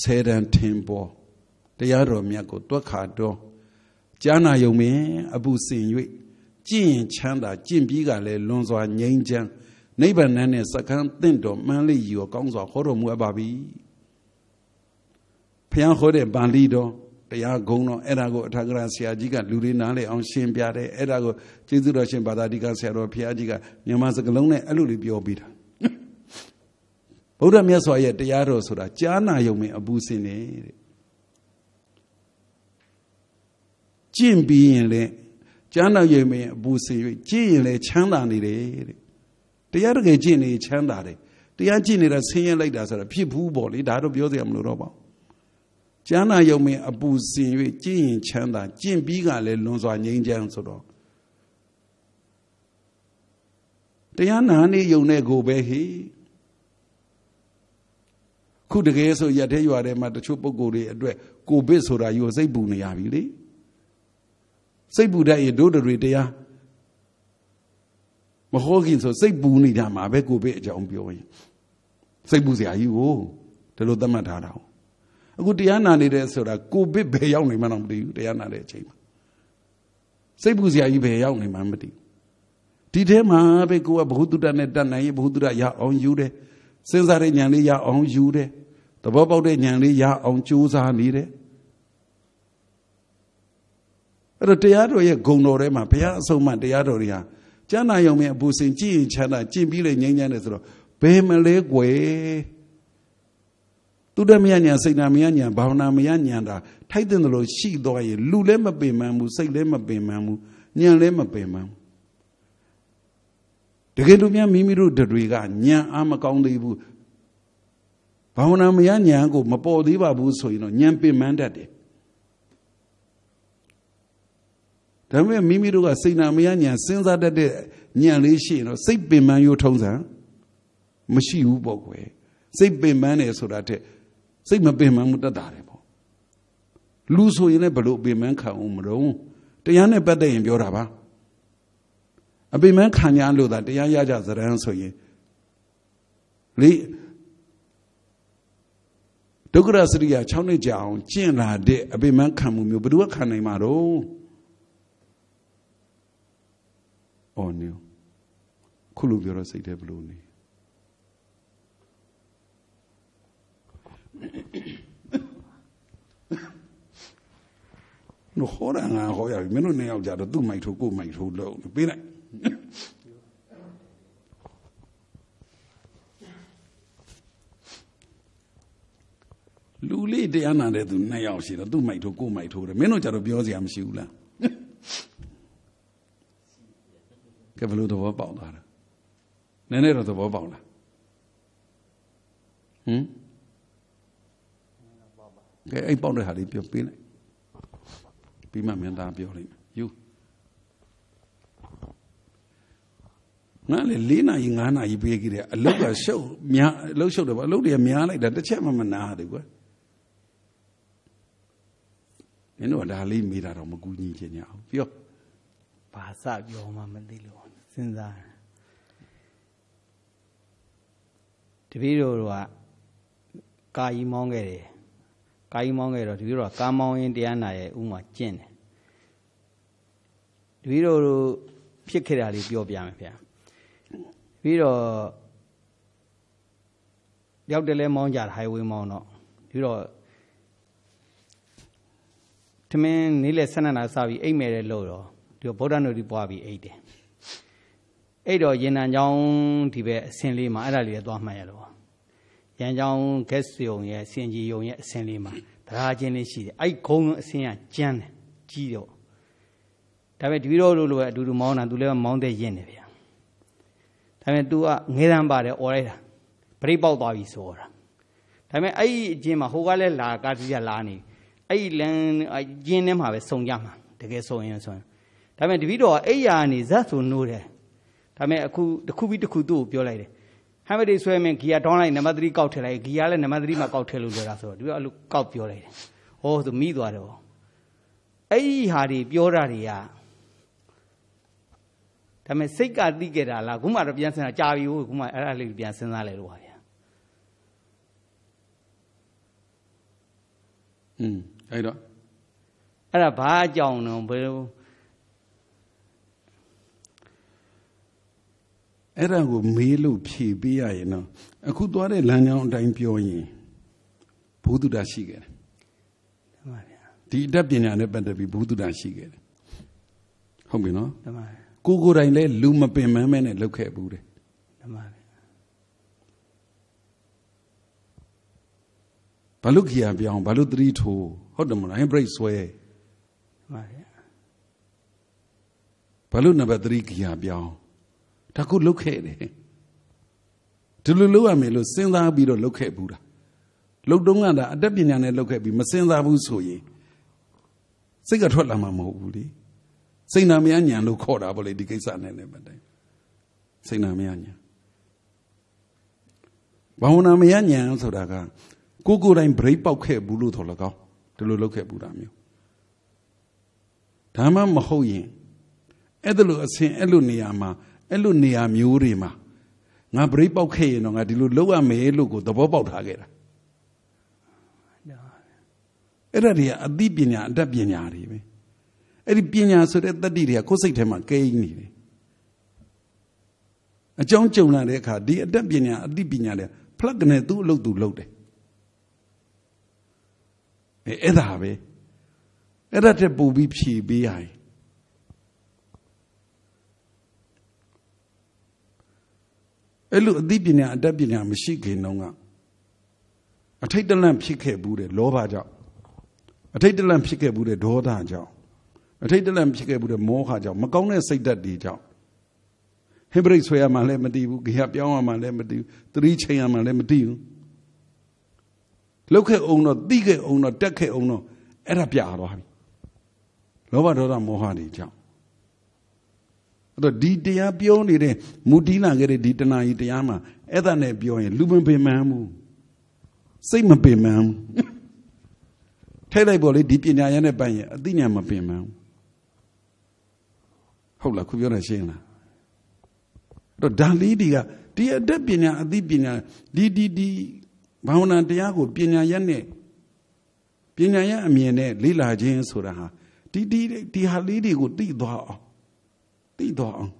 ဆယ်တန်ထင်ပေါ်တရားတော်မြတ်ကိုတွက်ခါတော်ကြားနာယုံမင်းအပူစင်၍ကြည်ရင်ချမ်းသာကြင့်ပြီးကလည်းလွန်စွာငြိမ်းချမ်းနိဗ္ဗာန်နဲ့စကန်းတင့်တော်မှန်းလေးရောကောင်းစွာဟောတော်မူအပ်ပါပြီဖျံဟောတဲ့ဗန္လိတော် တရားဂုံတော်အဲ့ဒါကိုအထာဂရဆရာကြီးကလူတွေနားလေအောင်ရှင်းပြတယ်အဲ့ဒါကိုကျေးဇူးတော်ရှင်ဘာသာတိကဆရာတော်ဘုရားကြီးကမြန်မာစကားလုံးနဲ့အဲ့လိုလေးပြောပြီးတာဗုဒ္ဓမြတ်စွာရဲ့တရားတော်ဆိုတာကြားနာယုံမင်းအပူစင်နေတဲ့ကျင့်ပြီးရင်လည်းကြားနာယုံမင်းအပူစင်၍ကျင့်ရင်လည်းချမ်းသာနေတယ်တဲ့တရားတကယ်ကျင့်နေချမ်းသာတယ်တရားကျင့်နေတာဆင်းရဲလိုက်တာဆိုတာဖြစ်ဘူးပေါ့လေဒါတော့ပြောစရာမလိုတော့ပါဘူး ကျမ်းနာယုံမင်းအပူစင်၍ကျင့်ရင်ချမ်းသာကျင့်ပြီးကလည်းလွန်စွာငြိမ်းချမ်းဆိုတော့တရားနာနေယုံတဲ့ကိုပဲဟိခုတကယ်ဆိုရက်သေးရွာထဲမှာတချို့ပုံကိုယ်တွေအတွက်ကိုဗစ်ဆိုတာယူစိတ်ပူနေရပြီလေစိတ်ပူတတ်ရင်တို့တွေတရားမဟောခင်ဆိုစိတ်ပူနေကြမှာပဲကိုဗစ်အကြောင်းပြောရင်စိတ်ပူစရာကြီးကိုဒီလိုသတ်မှတ်ထားတာ အခုတရားနာနေတဲ့ဆိုတာကိုဗစ်ဘယ်ရောက်နေမှတော့မသိဘူးတရားနာတဲ့အချိန်မှာစိတ်ပူစရာကြီးဘယ်ရောက်နေမှမသိဘူးဒီထဲမှာပဲကိုကဘ ഹു တုတ္တနဲ့တတ်နိုင်ရင်ဘ ഹു တုတ္တရအောင်ယူတယ်စဉ်းစားတဲ့ဉာဏ်လေးရအောင်ယူတယ်သဘောပေါက်တဲ့ဉာဏ်လေးရအောင်ကြိုးစားနေတယ်အဲ့တော့တရားတော်ရဲ့ဂုံတော်ထဲမှာဘုရားအဆုံးမတရားတော်တွေဟာကျမ်းနာယုံမြင်အပူစင်ကြည်ရင်ချမ်းသာကြင်ပြီးလေငြိမ်းချမ်းတယ်ဆိုတော့ဘယ်မလဲကွယ် သူတမယညာစိတ်နာမယညာဘာဝနာမယညာတာထိုက်တဲ့လို့ရှိသွားရင်လူလည်းမပင်ပန်းဘူးစိတ်လည်းမပင်ပန်းဘူးညံလည်းမပင်ပန်းဘူးတကယ်လို့များမိမိတို့တွေကညံအားမကောင်းသေးဘူးဘာဝနာမယညာကိုမပေါ်သေးပါဘူးဆိုရင်တော့ညံပင်ပန်းတတ်တယ်ဒါပေမဲ့မိမိတို့ကစိတ်နာမယညာစဉ်းစားတတ်တဲ့ညံလေးရှိရင်တော့စိတ်ပင်ပန်းရိုးထုံးစံမရှိဘူးပေါ့ကွယ်စိတ်ပင်ပန်းတယ်ဆိုတာတဲ့ စိတ်မပင်ပန်းမှုတတ်တာတယ်ပေါ့လူဆိုရင်လည်းဘလို့ပင်ပန်းခံအောင်မလို့တရားနဲ့ပတ်သက်ရင်ပြောတာပါအပင်ပန်းခံရလို့သာတရားရကြစရန်ဆိုရင်လေဒုက္ခရစရိယာ6နှစ်ကြာအောင်ကျင့်လာတဲ့အပင်ပန်းခံမှုမျိုးဘယ်သူကခံနိုင်မှာတော့အော်နေခုလိုပြောတော့စိတ်ထဲဘလို့နေ နော်ဟောတာငါဟောရပြီမင်းတို့နှစ်ယောက်ကြတော့သူ့မိုက်ထိုးကိုမိုက်ထိုးလို့ပေးလိုက်လူလေးတရားနာတဲ့သူနှစ်ယောက်ရှိတော့သူ့မိုက်ထိုးကိုမိုက်ထိုးတယ်မင်းတို့ကြတော့ပြောစရာမရှိဘူးလားကဲဘလို့သဘောပေါက်သွားတာနည်းနည်းတော့သဘောပေါက်လားဟမ် ကဲအဲ့ပေါက်တဲ့ဟာလေးပြောပေးလိုက်ပြီးမှမင်းသားပြောလိုက်ယူငါလေ၄နာရီ၅နာရီပေးကြတယ်အလုတ်ကရှုပ်များအလုတ်ရှုပ်တယ်ဗောအလုတ်တွေကများလိုက်တာတစ်ချက်မှမနာတယ်ကွာမင်းတို့ဒါလေးမိတာတော့မကူညီချင်ကြအောင်ပြောဘာစပြောမှမသိလို့စဉ်းစားတပည့်တို့ကကာယီမောင်းခဲ့တယ် ကာယီမောင်းခဲ့တော့တပည့်တို့ကကားမောင်းရင်တရားနာရဲ့ဥမာကျင့်တယ်တပည့်တို့ဖြစ်ခဲ့တာလေးပြောပြမယ်ဗျာပြီးတော့ရောက်တယ်လဲမောင်းကြတာ highway မောင်းတော့ပြီးတော့ထမင်းနေ့လယ်12နာရီစပြီးအိတ်မယ်တဲ့လို့တော့ဒီဗုဒ္ဓနုတိပွားပြီးအိတ်တယ်အဲ့တော့ရင်နံချောင်းဒီဘက်အစင်လေးမှာအဲ့ဒါလေးလည်းသွားမှတ်ရတော့ ရန်ချောင်းဂက်စ်ယုံရဲ့စင်ကြီးယုံရဲ့အစင်လေးမှာတရားချင်းလေးရှိတယ်အဲ့ခုံအစင်ကကျန်းတယ်ကြီးတော့ဒါပေမဲ့တပည့်တော်တို့လိုပဲအတူတူမောင်းတာသူလည်းမောင်းတဲ့ရင်နေဗျာဒါပေမဲ့ तू ကငဲတန်းပါတယ်អော်လိုက်တာပရိပေါက်သွားပြီဆိုတာဒါပေမဲ့အဲ့ဒီအကျင်းမှာဟိုကလည်းလာကားကြီးကလာနေအဲ့ဒီလမ်းအကျင်းထဲမှာပဲစုံကြမှာတကယ်ဆိုရင်ဆိုရင်ဒါပေမဲ့တပည့်တော်ကအဲ့ရကနေဇက်ဆိုနိုးတယ်ဒါပေမဲ့အခုတစ်ခုပြီးတစ်ခုသူ့ကိုပြောလိုက်တယ် ဟမ်မဒီဆွဲမင်းဂီယာတောင်းလိုက်နံပါတ်3ကောက်ထည့်လိုက်ဂီယာလည်းနံပါတ်3မှာကောက်ထည့်လို့လွယ်တာဆိုတော့ဒီကအဲ့လိုကောက်ပြောလိုက်တယ်ဟောဆိုမိသွားတယ်ဟောအဲ့ဒီဟာတွေပြောတာတွေကဒါပေမဲ့စိတ်ကတိခဲ့တာလားခုမှတော့ပြန်စဉ်းစားကြာပြီဟိုခုမှအဲ့ဒါလေးပြန်စဉ်းစားလိုက်လို့ပါဗျာอืมအဲ့တော့အဲ့ဒါဘာအကြောင်းတော့ဘယ်လို အဲ့ဒါကိုမေးလို့ဖြေပေးရရင်တော့အခုသွားတဲ့လမ်းကြောင်းအတိုင်းပြောရင်ဘုသူတရှိခဲ့တယ်မှန်ပါဗျာဒီအတတ်ပညာနဲ့ပတ်သက်ပြီးဘုသူတရှိခဲ့တယ်ဟုတ်ပြီနော်မှန်ပါကိုကိုယ်တိုင်လည်းလူမပင်မမဲနဲ့လုပ်ခဲ့ဘူးတယ်မှန်ပါဗျာဘာလို့ကြီးရပြောင်းဘာလို့သတိထိုးဟုတ်တယ်မလားဟင် break ဆွဲမှန်ပါဗျာဘာလို့နံပါတ်3ကြီးရပြောင်း ဒါကိုလုတ်ခဲ့တယ်ဒီလိုလုတ်ရမယ်လို့စဉ်းစားပြီးတော့လုတ်ခဲ့ဘူးတာလုတ်တုံးကဒါအတတ်ပညာနဲ့လုတ်ခဲ့ပြီးမစဉ်းစားဘူးဆိုရင်စိတ်ကထွက်လာမှာမဟုတ်ဘူးလေစိတ်နာမယညံလို့ခေါ်တာပေါ့လေဒီကိစ္စနဲ့လည်းပတ်တယ်စိတ်နာမယညံဘာဝနာမယညံဆိုတာကကိုကိုယ်တိုင် break ပေါက်ခဲ့ဘူးလို့ထော်လကောင်းဒီလိုလုပ်ခဲ့ဘူးတာမျိုးဒါမှမဟုတ်ရင်အဲ့ဒါလိုအစဉ်အဲ့လိုနေရာမှာ အဲ့လိုနေရာမျိုးတွေမှာငါဘရိတ်ပေါက်ခဲ့ရင်တော့ငါဒီလိုလုပ်ရမယ်လို့ကိုသဘောပေါက်ထားခဲ့တာအဲ့ဒါတွေကအသိပညာအတတ်ပညာတွေပဲအဲ့ဒီပညာဆိုတဲ့တတ္တိတွေကကိုယ်စိတ်ထဲမှာကိန်းနေတယ်အကြောင်းကြုံလာတဲ့အခါဒီအတတ်ပညာအသိပညာတွေဖလက်ကနဲ့သူ့အလုပ်သူလုပ်တယ်အဲအဲ့ဒါပဲအဲ့ဒါတက်ပူပြီးဖြည်ပေးရရင် အဲ့လိုအသိပညာအတတ်ပညာမရှိခင်တုန်းကအထိတ်တလန့်ဖြစ်ခဲ့ဘူးတဲ့လောဘကြောင့်အထိတ်တလန့်ဖြစ်ခဲ့ဘူးတဲ့ဒေါသကြောင့်အထိတ်တလန့်ဖြစ်ခဲ့ဘူးတဲ့မောဟကြောင့်မကောင်းတဲ့စိတ်ဓာတ်တွေကြောင့်ဟိဘရိတ်ဆွဲရမှလည်းမတည်ဘူးကြရပြောင်းရမှလည်းမတည်ဘူးသတိချိန်ရမှလည်းမတည်ဘူးလောက်ခဲ့အောင်တော့တိခဲ့အောင်တော့တက်ခဲ့အောင်တော့အဲ့ဒါပြသွားပြီလောဘဒေါသမောဟတွေကြောင့် အဲ့တော့ဒီတရားပြောနေတဲ့မူတီးလာခဲ့တဲ့ဒီတဏှာကြီးတရားမှာအဲ့ဒါနဲ့ပြောရင်လူမပင်မန်းဘူးစိတ်မပင်မန်းဘူးထိုက်လိုက်ပေါ်လေဒီပညာရနဲ့ပိုင်ရင်အသိဉာဏ်မပင်မန်းဘူးဟုတ်လားခုပြောတာရှင်းလားအဲ့တော့ဒါလေးတွေကဒီအတတ်ပညာအသိပညာဒီဒီဒီဘာဝနာတရားကိုပညာရက်နဲ့ပညာရက်အမြင်နဲ့လေ့လာခြင်းဆိုတာဟာဒီဒီဒီဟာလေးတွေကိုသိသွားအောင် သိသွားအောင်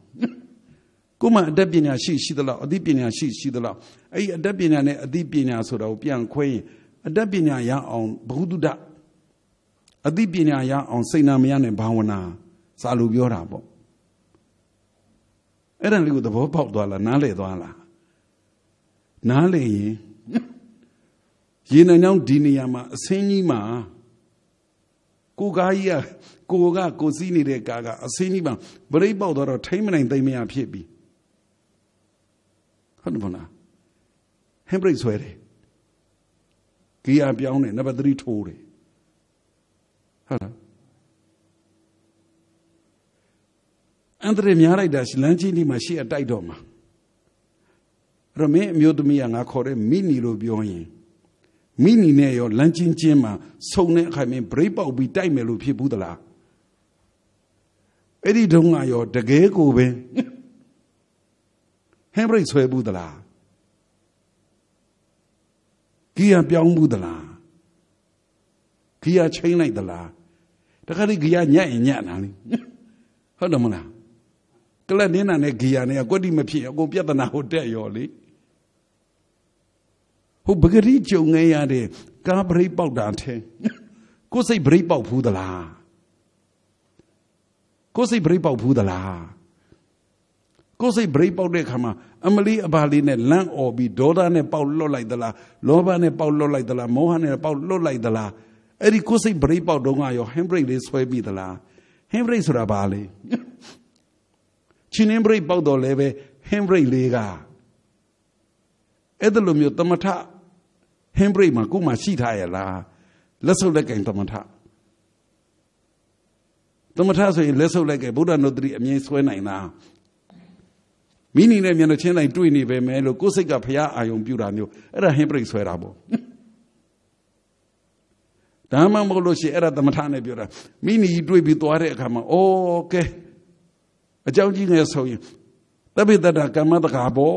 ကိုမှအတတ်ပညာရှိရှိသလားအသိပညာရှိရှိသလားအဲ့ဒီအတတ်ပညာနဲ့အသိပညာဆိုတာကိုပြန်ခွဲရင်အတတ်ပညာရအောင်ဘုဒ္ဓအသိပညာရအောင်စိတ်နာမရနဲ့ဘာဝနာစာလိုပြောတာပေါ့အဲ့ဒါလေးကိုသဘောပေါက်သွားလားနားလည်သွားလားနားလည်ရင်ရေနံကြောင့်ဒီနေရာမှာအစင်းကြီးမှာကိုကားကြီးက ကိုကကိုစီးနေတဲ့ကားကအစင်းကြီးမှာဗရိတ်ပေါက်တော့ထိမ့်မနိုင်သိမ့်မရဖြစ်ပြီဟုတ်တယ်မလားဟမ်ဘရိတ်ဆွဲတယ်ဂီယာပြောင်းတယ်နံပါတ်3ထိုးတယ်ဟုတ်လားအန်တရများလိုက်တာလမ်းကြီးဒီမှာရှေ့အတိုက်တော့မှာအဲ့တော့မင်းအမျိုးသမီးကငါခေါ်တဲ့မိနီလို့ပြောရင်မိနီနဲ့ရောလမ်းချင်းချင်းမှာဆုံတဲ့အခါမင်းဘရိတ်ပေါက်ပြီးတိုက်မယ်လို့ဖြစ်ဘူးသလား အဲ့ဒီတုန်းကရောတကယ်ကိုပဲဟမ်ဘရိတ်ဆွဲဘူးသလားဂီယာပြောင်းဘူးသလားဂီယာချိန်လိုက်သလားတခါတည်းဂီယာညက်ရင်ညက်တာလေဟုတ်တယ်မလားကလတ်နင်းနာနဲ့ဂီယာနဲ့ကွက်တိမဖြစ်အကုန်ပြဿနာဟိုတက်ရောလေဟိုပဂရိကြုံငဲရတဲ့ကားဘရိတ်ပေါက်တာထဲကိုယ်စိတ်ဘရိတ်ပေါက်ဘူးသလား ကိုယ်စိတ်ဘရိတ်ပေါက်ဘူးသလားကိုယ်စိတ်ဘရိတ်ပေါက်တဲ့ခါမှာအမလီအဘာလေးနဲ့လန့်អော်ပြီးဒေါသနဲ့ပေါက်လွတ်လိုက်သလားလောဘနဲ့ပေါက်လွတ်လိုက်သလားမောဟနဲ့ပေါက်လွတ်လိုက်သလားအဲ့ဒီကိုယ်စိတ်ဘရိတ်ပေါက်တုန်းကရောဟန်ဘရိတ်လေးဆွဲပြီးသလားဟင်းဘရိတ်ဆိုတာဘာလဲချင်းင်းဘရိတ်ပေါက်တော့လဲပဲဟင်းဘရိတ်လေးကအဲ့ဒါလိုမျိုးတမထဟင်းဘရိတ်မှာကိုမှရှိထားရလားလက်စုပ်လက်ကင်တမထ တမထဆိုရင်လက်စုပ်လက်ကင်ဗုဒ္ဓနုတ္တိအမြင်ဆွဲနိုင်တာမိနီနဲ့မျက်နှာချင်းလိုက်တွေ့နေပဲမဲလို့ကိုယ်စိတ်ကဖျားအာယုံပြူတာမျိုးအဲ့ဒါဟင်းဘရိတ်ဆွဲတာပေါ့ဒါမှမဟုတ်လို့ရှိရင်အဲ့ဒါသမထနဲ့ပြောတာမိနီတွေ့ပြီးသွားတဲ့အခါမှာအိုးကဲအကြောင်းကြီးငယ်ဆိုရင်တပိတ္တကမ္မတကာဘော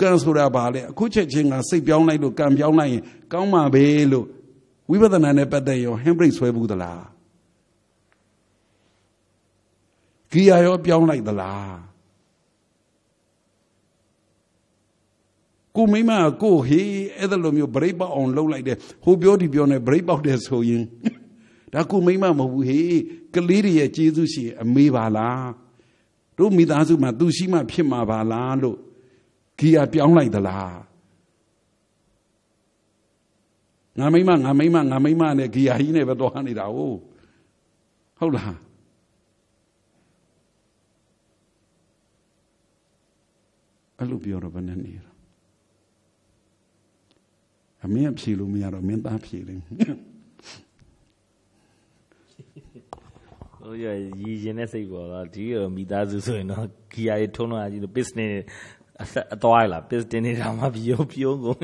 ကံဆိုတာဘာလဲအခုချက်ချင်းကစိတ်ပြောင်းလိုက်လို့ကံပြောင်းလိုက်ရင်ကောင်းမှာပဲလို့ဝိပဿနာနဲ့ပတ်သက်ရောဟင်းဘရိတ်ဆွဲဘူးသလား ဂီယာရောပြောင်းလိုက်သလားကိုမိမကိုဟေးအဲ့ဒါလိုမျိုးဗရိတ်ပေါက်အောင်လှုပ်လိုက်တယ်ဟိုပြောဒီပြောနေဗရိတ်ပေါက်တယ်ဆိုရင်ဒါကိုမိမမဟုတ်ဘူးဟေးကလေးတွေရဲ့ကျေးဇူးရှင်အမေပါလားတို့မိသားစုမှာသူရှိမှဖြစ်မှာပါလားလို့ဂီယာပြောင်းလိုက်သလားငါမိမငါမိမငါမိမနဲ့ဂီယာကြီးနဲ့ပဲသွားနေတာဟုတ်ဟုတ်လား အဲ့လိုပြောတော့ဘယ်နဲ့နေရအမင်းဖြေလို့မရတော့မင်းသားဖြေလိမ့်မယ်ဟိုရရည်ရင်တဲ့စိတ်ပေါ်တော့ဒီရမိသားစုဆိုရင်တော့ဂီယာတွေထုံးတော့ကြီးလို့ business အဆက်အသွားလာ business နေတာမှပြိုးပြိုးကုန်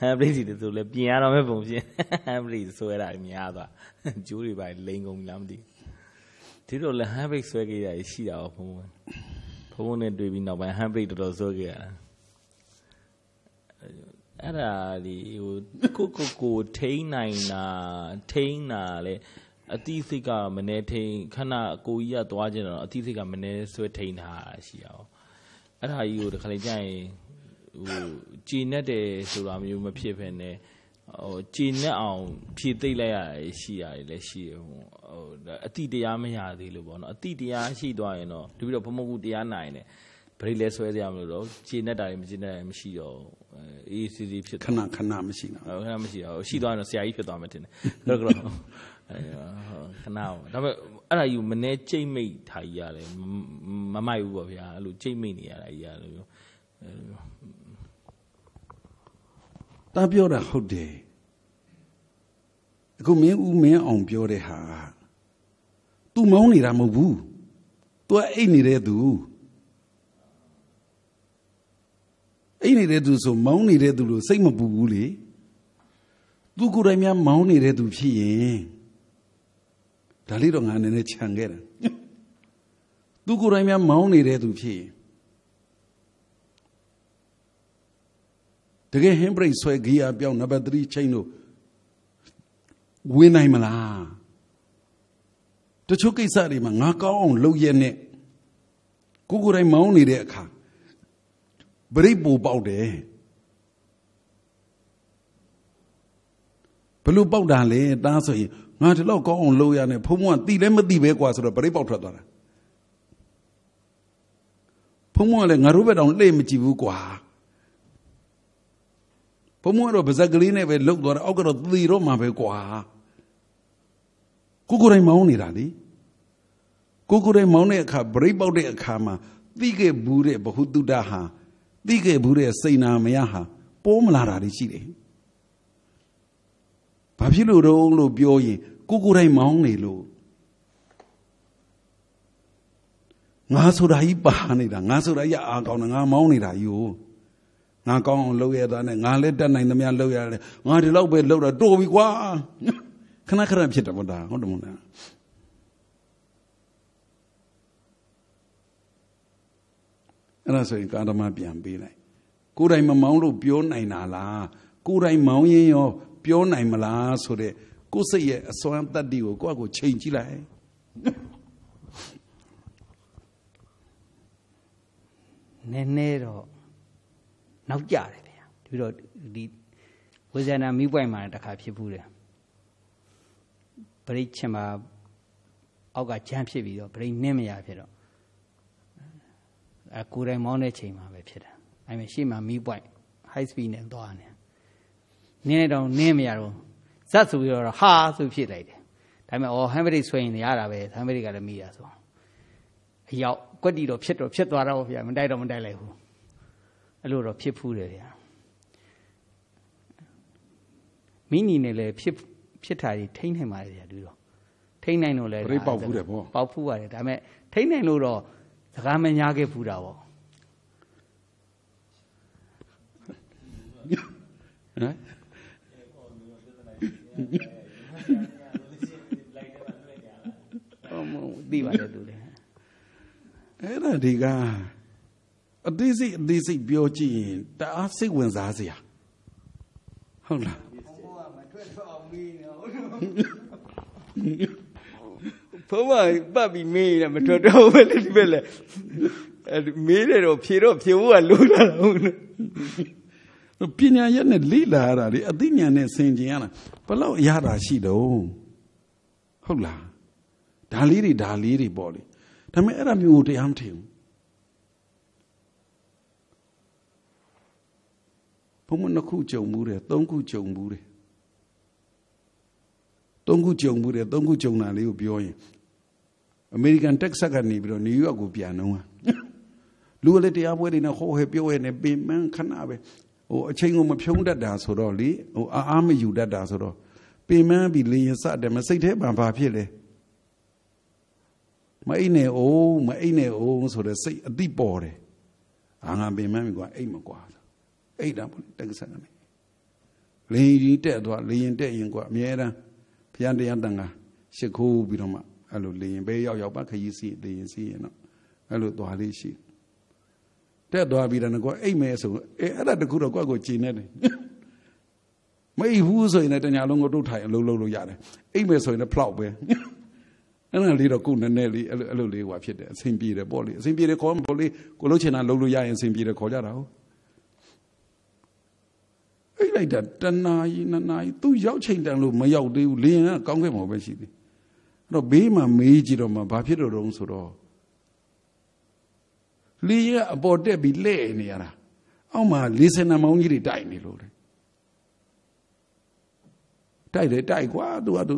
ဟမ်ပရိစီတွေဆိုလဲပြင်ရတော့မဲ့ပုံပြင်ဟမ်ပရိဆွဲတာများသွားကျိုးတွေပါလိန်ကုန်လားမသိဒီလိုလဲဟမ်ပရိဆွဲခဲ့ရရှိတာဘုံဘုံ ဘုံနဲ့တွေ့ပြီးနောက်ပိုင်းဟမ်ပရိတော်တော်ဆွဲခဲ့ရတာအဲ့ဒါဒီဟိုကိုကိုကိုထိန်းနိုင်တာထိန်းတာလေအတိစိတ်ကမနေထိန်ခဏအကိုကြီးကသွားခြင်းတော့အတိစိတ်ကမနေဆွဲထိန်တာရှိအောင်အဲ့ဒါကြီးကိုတခါလေကြာရင်ဟိုကြည်နဲ့တယ်ဆိုတာမျိုးမဖြစ်ဖ ೇನೆ ဟိုကြည်နဲ့အောင် ဖြည့်သိမ့်လိုက်ရရှိရတယ်လည်းရှိဟိုအတိတရားမရသေးလို့ပေါ့နော်အတိတရားရှိသွားရင်တော့တပိတော့ဘုံမကူတရားနိုင်တယ်ဗရိလဲဆွဲရမလို့တော့ကြည်နဲ့တာမကြည်နဲ့မရှိတော့အေးစီစီဖြစ်ခဏခဏမရှိတော့ခဏမရှိတော့ရှိသွားရင်ဆရာကြီးဖြစ်သွားမှတင်တယ်ဟုတ်ကဲ့ခဏဒါပေမဲ့အဲ့ဒါယူမနေကြိတ်မိတ်ထားကြီးရတယ်မမိုက်ဘူးပေါ့ဗျာအဲ့လိုကြိတ်မိတ်နေရတာကြီးရတယ်လို့ တာပြောတာဟုတ်တယ်အခုမင်းဦးမင်းအောင်ပြောတဲ့ဟာ तू မောင်းနေတာမဟုတ်ဘူး तू အိတ်နေတဲ့သူအိတ်နေတဲ့သူဆိုမောင်းနေတဲ့သူလို့စိတ်မပူဘူးလေသူကိုယ်တိုင်များမောင်းနေတဲ့သူဖြစ်ရင်ဒါလေးတော့ငါနည်းနည်းခြံခဲ့တယ်သူကိုယ်တိုင်များမောင်းနေတဲ့သူဖြစ်ရင် တကယ်ဟင်းဘရိတ်ဆွဲဂီယာပြောင်းနံပါတ်3ချိန်လို့ဝင်နိုင်မလားတချို့ကိစ္စတွေမှာငါကောင်းအောင်လုပ်ရက်နဲ့ကိုကိုယ်တိုင်မောင်းနေတဲ့အခါဘရိတ်ပူပေါက်တယ်ဘလို့ပေါက်တာလဲတားဆိုရင်ငါဒီလောက်ကောင်းအောင်လုပ်ရနဲ့ဘုံဘုံကတိလည်းမတိပဲကွာဆိုတော့ပရိပေါက်ထွက်သွားတာဘုံဘုံကလည်းငါတို့ဘက်တောင်လှည့်မကြည့်ဘူးကွာ ဘုံဘုံကတော့ဗဇက်ကလေးနဲ့ပဲလှုပ်သွားတာအောက်ကတော့သေတော့မှာပဲကွာကိုကိုယ်တိုင်မောင်းနေတာလေကိုကိုယ်တိုင်မောင်းတဲ့အခါဘရိပေါက်တဲ့အခါမှာသိခဲ့ဘူးတဲ့ဘဟုတုတ္တဟာသိခဲ့ဘူးတဲ့စိန်နာမယဟာပိုးမလာတာတွေရှိတယ်ဘာဖြစ်လို့တော့လို့ပြောရင်ကိုကိုယ်တိုင်မောင်းနေလို့ငါဆိုတာကြီးပါနေတာငါဆိုတာကြီးအာကောင်းတယ်ငါမောင်းနေတာယူ ငါကောင်းအောင်လုပ်ရတာနဲ့ငါလည်းတက်နိုင်သမျှလုပ်ရတယ်ငါဒီလောက်ပဲလုပ်တော့တော်ပြီကွာခဏခဏဖြစ်တယ်ဗောဒါဟုတ်တယ်မို့လားအဲ့ဒါဆိုရင်ကာဓမပြန်ပေးလိုက်ကိုယ်တိုင်မမောင်းလို့ပြောနိုင်တာလားကိုယ်တိုင်မောင်းရင်ရောပြောနိုင်မလားဆိုတဲ့ကိုယ်စိတ်ရဲ့အစွမ်းတတ္တိကိုကိုယ့်အကိုချိန်ကြည့်လိုက်နည်းနည်းတော့ နောက်ကြတယ်ဗျာပြီးတော့ဒီဝိဇ္ဇနာမိပွိုင်မှာတခါဖြစ်ဘူးတယ်ပရိချင်မှာအောက်ကချမ်းဖြစ်ပြီးတော့ပရိနင်းမရဖြစ်တော့အဲကိုယ်တိုင်မောင်းတဲ့ချိန်မှာပဲဖြစ်တယ်အဲမှာရှေ့မှာမိပွိုင် high speed နဲ့သွားနေနင်းတော့နင်းမရတော့ဇက်ဆိုပြီးတော့ဟာဆိုဖြစ်လိုက်တယ်ဒါပေမဲ့အော်ဟမ်ဘရိတ်ဆွဲရင်ရတာပဲဟမ်ဘရိတ်ကလည်းမိတာဆိုအရောက်ကွက်တီတော့ဖြစ်တော့ဖြစ်သွားတော့ဗျာမတိုက်တော့မတိုက်လိုက်ဘူး အဲ့လိုတော့ဖြစ်ဖူးတယ်ဗျာမိနီနဲ့လည်းဖြစ်ဖြစ်တာကြီးထိမ့်နိုင်ပါလေဗျာတူတော့ထိမ့်နိုင်လို့လည်းပြိပေါက်ဘူးတယ်ဗောပေါက်ဖူးပါတယ်ဒါပေမဲ့ထိမ့်နိုင်လို့တော့စကားမညာခဲ့ဖူးတာဗောဟမ်ဟောမဟုတ်သိပါတယ်သူလည်းအဲ့ဒါဒီက အသေးစိတ်အသေးစိတ်ပြောကြည့်ရင်တအားစိတ်ဝင်စားစရာဟုတ်လားဘုရားမထွက်တော့မီးနေဟုတ်ဘုရားပတ်ပြီးမေးတယ်မထွက်တော့ဘူးလေဒီပဲလေအဲ့မေးတယ်တော့ဖြေတော့ဖြေဖို့ကလိုလာဟုတ်နော်ပညာရက်နဲ့လိလာရတာလေအသိဉာဏ်နဲ့ဆင်ကျင်ရတာဘယ်လောက်အရတာရှိတော့ဟုတ်လားဒါလေးတွေဒါလေးတွေပေါ့လေဒါပေမဲ့အဲ့ဒါမျိုးကိုတရားမထင်ဘူး မနှစ်ခုကြုံမှုတယ်သုံးခုကြုံမှုတယ်သုံးခုကြုံမှုတယ်သုံးခုကြုံတာလေးကိုပြောရင်အမေရိကန်တက္ကဆက်ကနေပြီးတော့နယူးယောက်ကိုပြန်တော့လူကလည်းတရားပွဲတွေနဲ့ဟောဟဲပြောရဲနဲ့ပင်မခဏပဲဟိုအချိန်ကိုမဖြုံးတတ်တာဆိုတော့လေဟိုအားအားမယူတတ်တာဆိုတော့ပင်မပြီးလေရင်စတယ်မစိတ်แท้ပံဘာဖြစ်လဲမအိနဲ့အိုးမအိနဲ့အိုးဆိုတဲ့စိတ်အတိပေါ်တယ်အာငါပင်မပြီကွာအိတ်မကွာ အိတ်တာပေါ့တက္ကဆက်ကနေလေရင်တက်သွားလေရင်တက်ရင်ကွာအမြဲတမ်းဘုရားတရားတန်ခါရှ िख ိုးပြီးတော့မှအဲ့လိုလေရင်ပဲရောက်ရောက်ပါခရီးစီလေရင်စီရင်တော့အဲ့လိုသွားလေးရှိတယ်တက်သွားပြီးတော့ကိုအိတ်မဲဆိုအဲအဲ့ဒါတခုတော့ကိုယ့်ကိုကြည်နေတယ်မအိပ်ဘူးဆိုရင်လည်းတညာလုံးကိုတို့ထိုင်အလုံးလုံးလို့ရတယ်အိတ်မဲဆိုရင်လည်းဖလောက်ပဲအဲ့ဒါလေးတော့ကိုယ်နည်းနည်းလေးအဲ့လိုအဲ့လိုလေးဟွာဖြစ်တယ်အဆင်ပြေတယ်ပေါ့လေအဆင်ပြေတယ်ခေါ်မပေါ့လေကိုလုံးချင်တာလုံးလို့ရရင်အဆင်ပြေတယ်ခေါ်ကြတာဟုတ် အိတ်လိုက်တာတနာကြီးနနာကြီးသူရောက်ချိန်တန်လို့မရောက်သေးဘူးလင်းကကောင်းခဲ့မှာပဲရှိသေးအဲ့တော့ဘေးမှာမေးကြည့်တော့မှဘာဖြစ်တော့တုံးဆိုတော့လေရအပေါ်တက်ပြီးလဲ့နေရတာအောက်မှာလေးစင်နှမောင်းကြီးတွေတိုက်နေလို့လေတိုက်တယ်တိုက်ကွာသူကသူ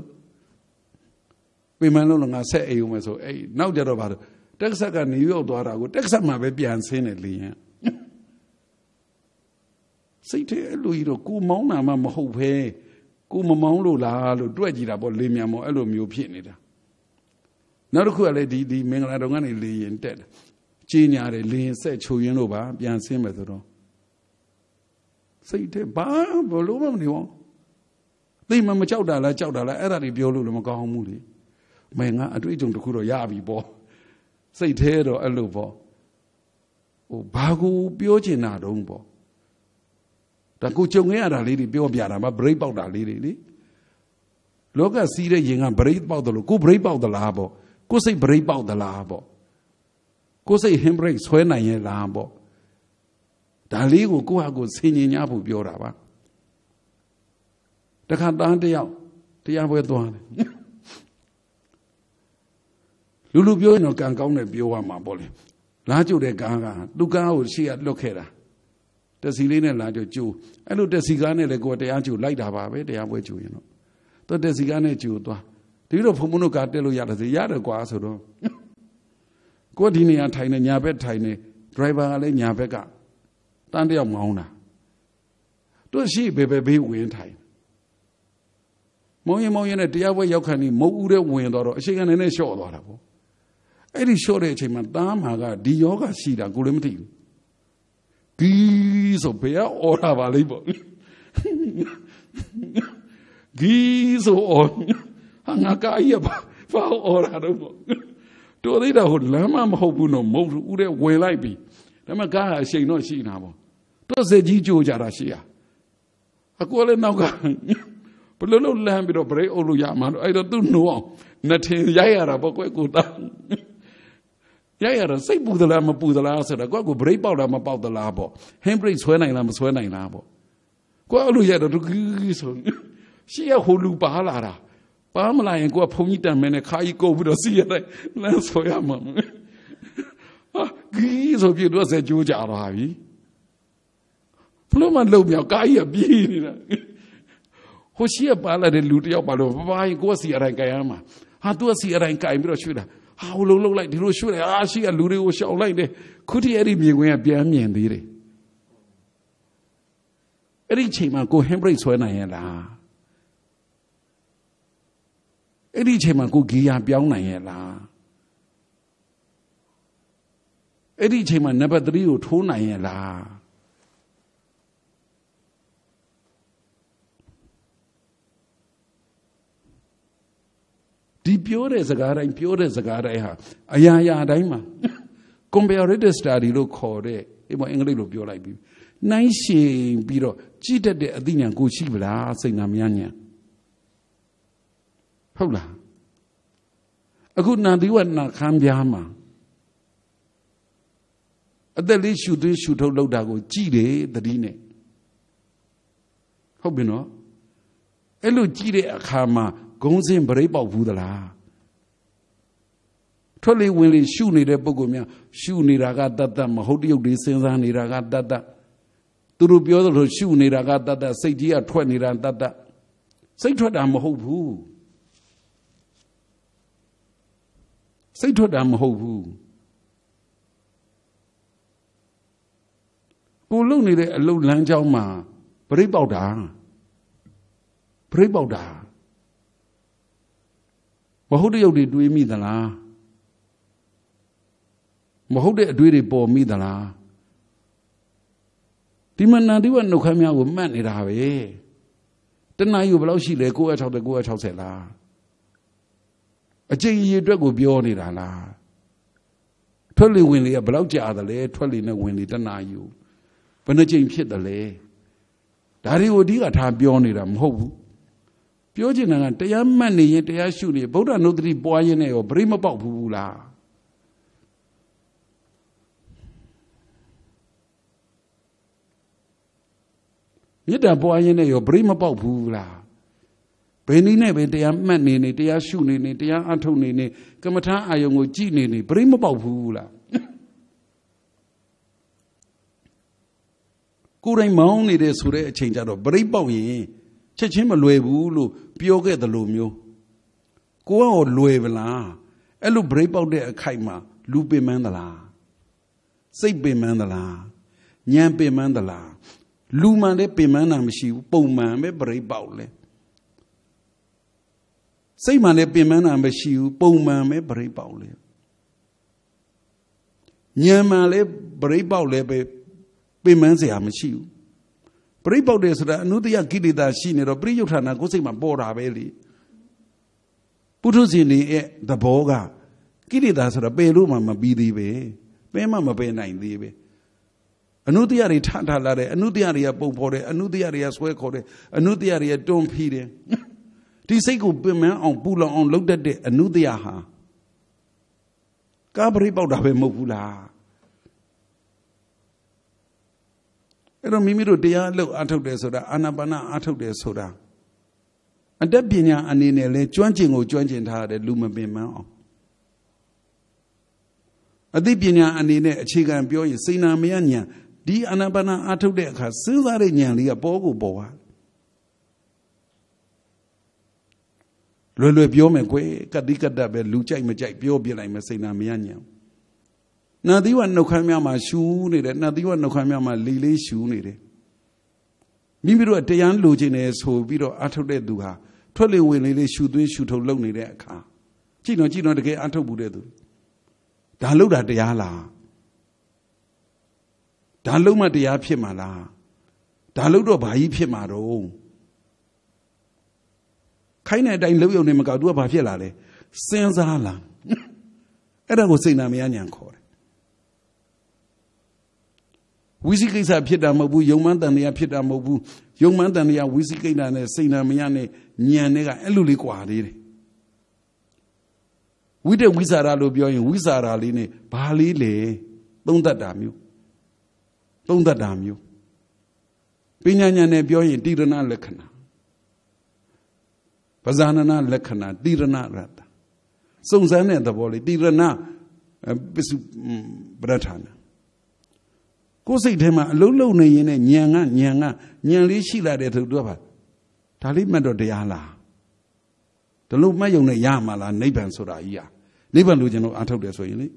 ပြင်မလုံးငါဆက်အိမ်ဦးမယ်ဆိုအဲ့နောက်ကြတော့ပါတော့တက်ဆတ်ကနေရောက်သွားတာကိုတက်ဆတ်မှာပဲပြန်ဆင်းတယ်လေရင် စိတ်ထဲအဲ့လိုကြီးတော့ကိုမောင်းတာမှမဟုတ်ဘဲကိုမမောင်းလို့လားလို့တွက်ကြည့်တာပေါ့လေမြန်မောအဲ့လိုမျိုးဖြစ်နေတာနောက်တစ်ခုကလည်းဒီဒီမင်္ဂလာတော်ကနေလေရင်တက်တယ်ကြီးညာတယ်လင်းဆက်ချိုရင်းလို့ပါပြန်ဆင်းမယ်ဆိုတော့စိတ်ထဲဘာဘလို့မနေဘူးသိမမကြောက်တာလားကြောက်တာလားအဲ့ဒါတွေပြောလို့လည်းမကောင်းဘူးလေမဲငါအတွေ့အကြုံတစ်ခုတော့ရပြီပေါ့စိတ်ထဲတော့အဲ့လိုပေါ့ဟိုဘာကိုပြောချင်တာတုံးပေါ့ ဒါကိုကြုံခဲ့ရတာလေးတွေပြောပြတာမဘရိတ်ပေါက်တာလေးတွေလေလောကစီးတဲ့ရင်ကဘရိတ်ပေါက်တယ်လို့ကိုဘရိတ်ပေါက်သလားပေါ့ကိုစိတ်ဘရိတ်ပေါက်သလားပေါ့ကိုယ်စိတ်ဟင်ဘရိတ်ဆွဲနိုင်ရဲ့လားပေါ့ဒါလေးကိုကိုယ့်ဟာကိုယ်ဆင်ញင်냐ဖို့ပြောတာပါတခါတန်းတယောက်တရားပွဲသွားတယ်လူလူပြောရင်တော့ကံကောင်းတယ်ပြောရမှာပေါ့လေလားကျုပ်တဲ့ကားကသူကားကိုရှေ့ကလွတ်ခဲ့တာ တက်စီလေးနဲ့လာကြကျိုးအဲ့လိုတက်စီကားနဲ့လည်းကိုယ်တရားကျိုးလိုက်တာပါပဲတရားပွဲကျိုးရင်တော့သူတက်စီကားနဲ့ကျိုးသွားဒီလိုဖုံဖုံတို့ကားတက်လို့ရတယ်စီရတယ်ကွာဆိုတော့ကိုဒီနေရာထိုင်နေညာဘက်ထိုင်နေဒရိုင်ဘာကလည်းညာဘက်ကတန်းတယောက်မောင်းတာတို့ရှိဘယ်ဘယ်ဘေးဝင်ထိုင်မောင်းရင်မောင်းရင်နဲ့တရားပွဲရောက်ခံနေမုတ်ဦးတဲ့ဝင်တော့တော့အချိန်ကနေနဲ့လျှော့သွားတာပေါ့အဲ့ဒီလျှော့တဲ့အချိန်မှာသားမာကဒီယောဂရှိတာကိုလည်းမသိဘူး ဂီးဆိုဘယ်ကအော်တာပါလိမ့်ပေါ့ဂီးဆိုအော်ဟာငါကာကြီးကဘာအော်တာတော့ပေါ့တော်သေးတာဟိုလမ်းမမဟုတ်ဘူးနော်မဟုတ်ဦးတဲ့ဝင်လိုက်ပြီဒါပေမဲ့ကားကအချိန်တော့ရှိနေတာပေါ့တော့စက်ကြီးကြိုးကြတာရှိရအကူလည်းနောက်ကဘလို့လို့လမ်းပြီးတော့ဗရိတ်အုပ်လို့ရမှာတော့အဲ့တော့သူ့နှိုးအောင်နှထင်ရိုက်ရတာပေါ့ကွယ်ကိုတာ ရိုက်ရတာစိတ်ပူသလားမပူသလားဆိုတော့ကွယ်ကိုဗရိတ်ပေါက်လားမပေါက်သလားပေါ့ဟင်းဗရိတ်ဆွဲနိုင်လားမဆွဲနိုင်လားပေါ့ကွယ်အဲ့လိုရတော့သူကြီးဆိုရှေ့ရဟိုလူပါလာတာပါမလာရင်ကိုကဘုံကြီးတန်မဲနဲ့ခါကြီးကုတ်ပြီးတော့စီရတဲ့လမ်းဆွဲရမှာဟာဂီးဆိုပြတော့ဆက်ကြိုးကြတော့ပြီဘလို့မလုံမြောက်ကာကြီးကပြေးနေတာဟိုရှိရပါလာတဲ့လူတယောက်ပါလို့ဘာဘာကိုယ်စီအတိုင်းကြိုင်ရမှာဟာသူကစီအတိုင်းကြိုင်ပြီးတော့ရွှေ့တာ ဟာဟိုလုံးလုံးလိုက်ဒီလိုရွှေ့တယ်အာရှိကလူတွေကိုရှောင်လိုက်တယ်ခုထိအဲ့ဒီမြင်ကွင်းကပြန်မြင်သေးတယ်အဲ့ဒီချိန်မှာကိုဟင်ဘရိတ်ဆွဲနိုင်ရဲ့လားအဲ့ဒီချိန်မှာကိုဂီယာပြောင်းနိုင်ရဲ့လားအဲ့ဒီချိန်မှာနံပါတ်3ကိုထိုးနိုင်ရဲ့လား ဒီပြောတဲ့စကားတိုင်းပြောတဲ့စကားတိုင်းဟာအရာရာတိုင်းမှာ comparative study လို့ခေါ်တဲ့ဒီမှာအင်္ဂလိပ်လိုပြောလိုက်ပြီနိုင်ရှင်ပြီးတော့ကြည့်တတ်တဲ့အသိဉာဏ်ကိုရှိပလားစိတ်နာမဉာဏ်ဟုတ်လားအခုနန္ဒီဝနာခံပြားမှာအသက်လေးရှူသွင်းရှူထုတ်လောက်တာကိုကြည်တယ်တတိနဲ့ဟုတ်ပြီနော်အဲ့လိုကြည်တဲ့အခါမှာ ဂုံးစင်ဗရိတ်ပေါက်ဘူးသလားထွက်လေဝင်လေရှုနေတဲ့ပုံကများရှုနေတာကတတ်တတ်မဟုတ်တရုပ်တွေစဉ်းစားနေတာကတတ်တတ်သူတို့ပြောသလိုရှုနေတာကတတ်တတ်စိတ်ကြီးကထွက်နေတာတတ်တတ်စိတ်ထွက်တာမဟုတ်ဘူးစိတ်ထွက်တာမဟုတ်ဘူးကိုလုံနေတဲ့အလုတ်လမ်းကြောင်းမှာပရိပေါက်တာပရိပေါက်တာ မဟုတ်တဲ့ရုပ်တွေတွေးမိသလားမဟုတ်တဲ့အတွေးတွေပေါ်မိသလားဒီမနန္တိဝနှုတ်ခမ်းများကိုမှတ်နေတာပဲတဏှာယူဘယ်လောက်ရှိလဲ960 960လားအကျင့်ရည်အတွက်ကိုပြောနေတာလားထွက်လေဝင်လေကဘယ်လောက်ကြာသလဲထွက်လေနဲ့ဝင်လေတဏှာယူဘယ်နှကြိမ်ဖြစ်တယ်လဲဒါတွေကိုအဓိကထားပြောနေတာမဟုတ်ဘူး ပြောချင်တာကတရားမှတ်နေရင်တရားရှုနေဗုဒ္ဓနုဒတိပွားရင်လည်းရောပြိမပေါက်ဘူးလားမေတ္တာပွားရင်လည်းရောပြိမပေါက်ဘူးလားဘယ်နည်းနဲ့ပဲတရားမှတ်နေနေတရားရှုနေနေတရားအထုတ်နေနေကမ္မထာအာယုံကိုကြည်နေနေပြိမပေါက်ဘူးလားကိုယ်တိုင်မောင်းနေတဲ့ဆိုတဲ့အချိန်ကျတော့ပြိပေါက်ရင် ချက်ချင်းမလွယ်ဘူးလို့ပြောခဲ့တယ်လို့မျိုးကိုကဟောလွယ်ပလားအဲ့လို break ပေါက်တဲ့အခိုက်မှာလူပင်မန်းသလားစိတ်ပင်မန်းသလားဉာဏ်ပင်မန်းသလားလူမှန်လည်းပင်မန်းတာမရှိဘူးပုံမှန်ပဲ break ပေါက်လဲစိတ်မှန်လည်းပင်မန်းတာမရှိဘူးပုံမှန်ပဲ break ပေါက်လဲဉာဏ်မှန်လည်း break ပေါက်လဲပဲပင်မန်းစရာမရှိဘူး ပရိပောက်တယ်ဆိုတာအနုတ္တယကိလေသာရှိနေတော့ပရိယုဌာဏကိုယ်စိတ်မှာပေါ်တာပဲလေပုထုဇဉ်တွေရဲ့သဘောကကိလေသာဆိုတာပယ်လို့မှမပြီးသေးပဲပယ်မှမပယ်နိုင်သေးပဲအနုတ္တယတွေထထလာတယ်အနုတ္တယတွေကပုံဖော်တယ်အနုတ္တယတွေကဆွဲခေါ်တယ်အနုတ္တယတွေကတွန်းဖီးတယ်ဒီစိတ်ကိုပင်မအောင်ပူလောင်အောင်လုပ်တတ်တဲ့အနုတ္တယဟာကာပရိပောက်တာပဲမဟုတ်ဘူးလား အဲ့တော့မိမိတို့တရားအလုပ်အထုတ်တယ်ဆိုတာအာနာပါနအထုတ်တယ်ဆိုတာအတတ်ပညာအနေနဲ့လဲကျွမ်းကျင်ကိုကျွမ်းကျင်ထားရတယ်လူမပင်ပန်းအောင်အသိပညာအနေနဲ့အခြေခံပြောရင်စိဏ္ဏမယညာဒီအာနာပါနအထုတ်တဲ့အခါစဉ်းစားတဲ့ဉာဏ်လေးကပေါ်ကိုပေါ်သွားလွယ်လွယ်ပြောမယ်ကွယ်ကတိကတ္တပဲလူကြိုက်မကြိုက်ပြောပြလိုက်မယ်စိဏ္ဏမယညာ နတ်သီးဝနှုတ်ခမ်းများမှာရှူနေတယ်နတ်သီးဝနှုတ်ခမ်းများမှာလီလေးရှူနေတယ်မိမိတို့တရားလိုချင်တယ်ဆိုပြီးတော့အထုတ်တဲ့သူဟာထွက်လေဝင်လေလေးရှူသွင်းရှူထုတ်လုပ်နေတဲ့အခါကြည့်တော့ကြည့်တော့တကယ်အထုတ်ဘူးတဲ့သူဒါလုပ်တာတရားလားဒါလုံးမတရားဖြစ်မှာလားဒါလို့တော့ဘာကြီးဖြစ်မှာတော့ခိုင်းတဲ့အတိုင်းလှုပ်ရုံနဲ့မကောက်သူကဘာဖြစ်လာလဲစဉ်းစားလာအဲ့ဒါကိုစိတ်နာမရညံခေါ်တယ် ဝိသိကိစ္စဖြစ်တာမဟုတ်ဘူးယုံမှန်းတန်တရားဖြစ်တာမဟုတ်ဘူးယုံမှန်းတန်တရားဝိသိကိစ္စနဲ့စိတ်နာမရနဲ့ညံနဲ့ကအဲ့လိုလေးကွာသေးတယ်ဝိတဝိစာရလို့ပြောရင်ဝိစာရလေးနဲ့ဘာလေးလေသုံးတတ်တာမျိုးသုံးတတ်တာမျိုးပညာဉာဏ်နဲ့ပြောရင်တိရဏလက္ခဏာပဇာနနာလက္ခဏာတိရဏရတ္တစုံစမ်းတဲ့သဘောလေးတိရဏပစ္စုပရဌာနာ ကိုယ်စိတ်ထဲမှာအလုံးလုံးနေရင်ညံကညံကညံလေးရှိလာတဲ့သူတို့ကဒါဒါလေးမှတ်တော့တရားလားဒီလိုမှတ်ယုံနဲ့ရမှာလားနိဗ္ဗာန်ဆိုတာကြီးอ่ะနိဗ္ဗာန်လို့ကျွန်တော်အားထုတ်တယ်ဆိုရင်လေ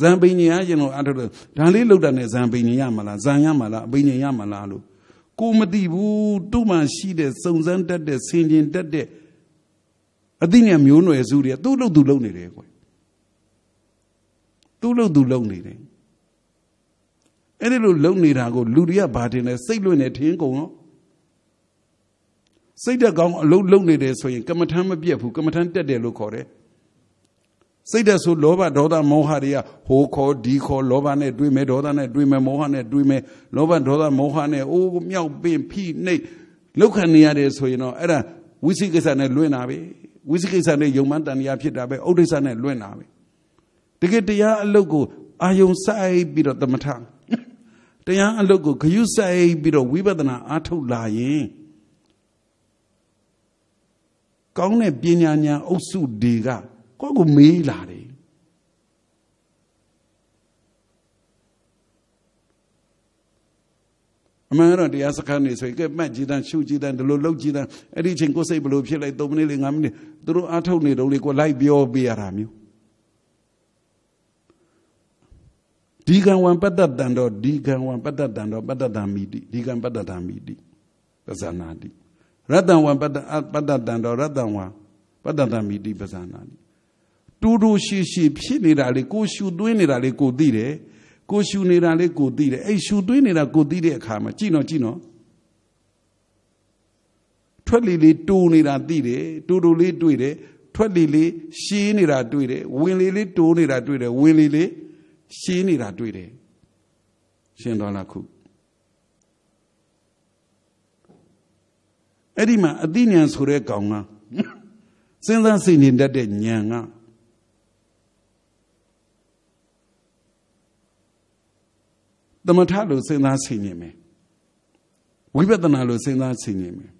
ဇံပိညင်အားကျွန်တော်အားထုတ်တယ်ဒါလေးလောက်တာနဲ့ဇံပိညင်ရမှာလားဇံရမှာလားအပိညင်ရမှာလားလို့ကိုမသိဘူးသူ့မှာရှိတဲ့စုံစမ်းတတ်တဲ့ဆင်ခြင်တတ်တဲ့အသိဉာဏ်မျိုးနွယ်စုတွေသူ့လို့သူလုံနေတယ်ကွသူ့လို့သူလုံနေတယ် အဲ့ဒီလိုလုံနေတာကိုလူတွေကဘာတင်လဲစိတ်လွင့်နေထင်းကုန်တော့စိတ်တက်ကောင်းအလုံးလုံးနေတယ်ဆိုရင်ကမ္မထမ်းမပြတ်ဘူးကမ္မထမ်းတက်တယ်လို့ခေါ်တယ်စိတ်တက်ဆိုလောဘဒေါသမောဟတွေကဟိုခေါ်ဒီခေါ်လောဘနဲ့တွေးမယ်ဒေါသနဲ့တွေးမယ်မောဟနဲ့တွေးမယ်လောဘဒေါသမောဟနဲ့အိုးမြောက်ပင်ဖိနှိပ်လောက်ခံနေရတယ်ဆိုရင်တော့အဲ့ဒါဝိသိကိစ္စနဲ့လွင့်တာပဲဝိသိကိစ္စနဲ့ယုံမှန်တန်တရားဖြစ်တာပဲဥဒိစ္စနဲ့လွင့်တာပဲတကယ်တရားအလုတ်ကိုအာယုံဆိုင်ပြီးတော့တမထ တရားအလုတ်ကိုဂယုဆိုင်ပြီးတော့ဝိပဿနာအားထုတ်လာရင်ကောင်းတဲ့ပညာဉာဏ်အုပ်စုတွေကကိုယ့်ကိုမေးလာတယ်အမှန်တော့တရားစခန်းနေဆိုရင်ကဲမှတ်ကြည်တန်းရှုကြည်တန်းဒီလိုလှုပ်ကြည်တန်းအဲ့ဒီချိန်ကိုယ်စိတ်ဘလို့ဖြစ်လိုက်3မိနစ်လေး5မိနစ်သူတို့အားထုတ်နေတော့လေကိုလိုက်ပြောပေးရတာမျိုး ဒီကံဝံပတ္တတံတော့ဒီကံဝံပတ္တတံတော့ပတ္တတံမိတိဒီကံပတ္တတံမိတိပဇာနာတိရတ္တံဝံပတ္တပတ္တတံတော့ရတ္တံဝံပတ္တတံမိတိပဇာနာတိတူတူရှိရှိဖြစ်နေတာလေကိုရှူသွင်းနေတာလေကိုသိတယ်ကိုရှူနေတာလေကိုသိတယ်အဲ့ရှူသွင်းနေတာကိုသိတဲ့အခါမှာကြည့်နော်ကြည့်နော်ထွက်လေလေးတူနေတာသိတယ်တူတူလေးတွေ့တယ်ထွက်လေလေးရှင်းနေတာတွေ့တယ်ဝင်လေလေးတိုးနေတာတွေ့တယ်ဝင်လေလေး ရှင်းနေတာတွေ့တယ်ရှင်းသွားလားခုအဲ့ဒီမှာအသိဉာဏ်ဆိုတဲ့ကောင်ကစဉ်းစားစိတ်နေတတ်တဲ့ဉာဏ်ကသမထလို့စဉ်းစားစိတ်နေမယ်ဝိပဿနာလို့စဉ်းစားစိတ်နေမယ်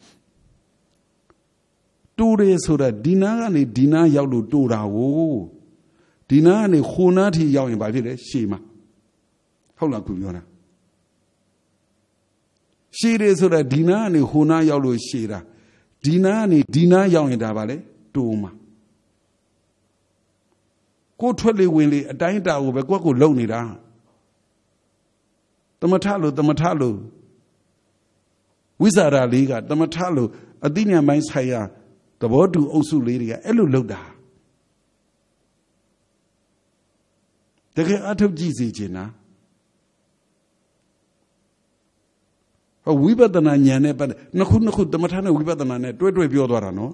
တူတယ်ဆိုတာဒီနာကနေဒီနာရောက်လို့တူတာကို ဒီနာကနေခိုနာထိရောက်ရင်ဘာဖြစ်လဲရှည်မှာဟုတ်လားခုပြောတာရှည်တယ်ဆိုတာဒီနာကနေခိုနာရောက်လို့ရှည်တာဒီနာကနေဒီနာရောက်ရင်ဒါပါလေတူမှာကိုထွက်လေဝင်လေအတိုင်းတာကိုပဲကိုယ့်ကိုလုံနေတာတမထလို့တမထလို့ဝိဇာရာလေးကတမထလို့အသိဉာဏ်ပိုင်းဆိုင်ရာသဘောတူအုပ်စုလေးတွေကအဲ့လိုလုပ်တာ တကယ်အထုတ်ကြည့်စီချင်တာဟောဝိပဿနာဉာဏ်နဲ့ပတ်နှစ်ခုနှစ်ခုတမထနဲ့ဝိပဿနာနဲ့တွဲတွဲပြောသွားတာနော်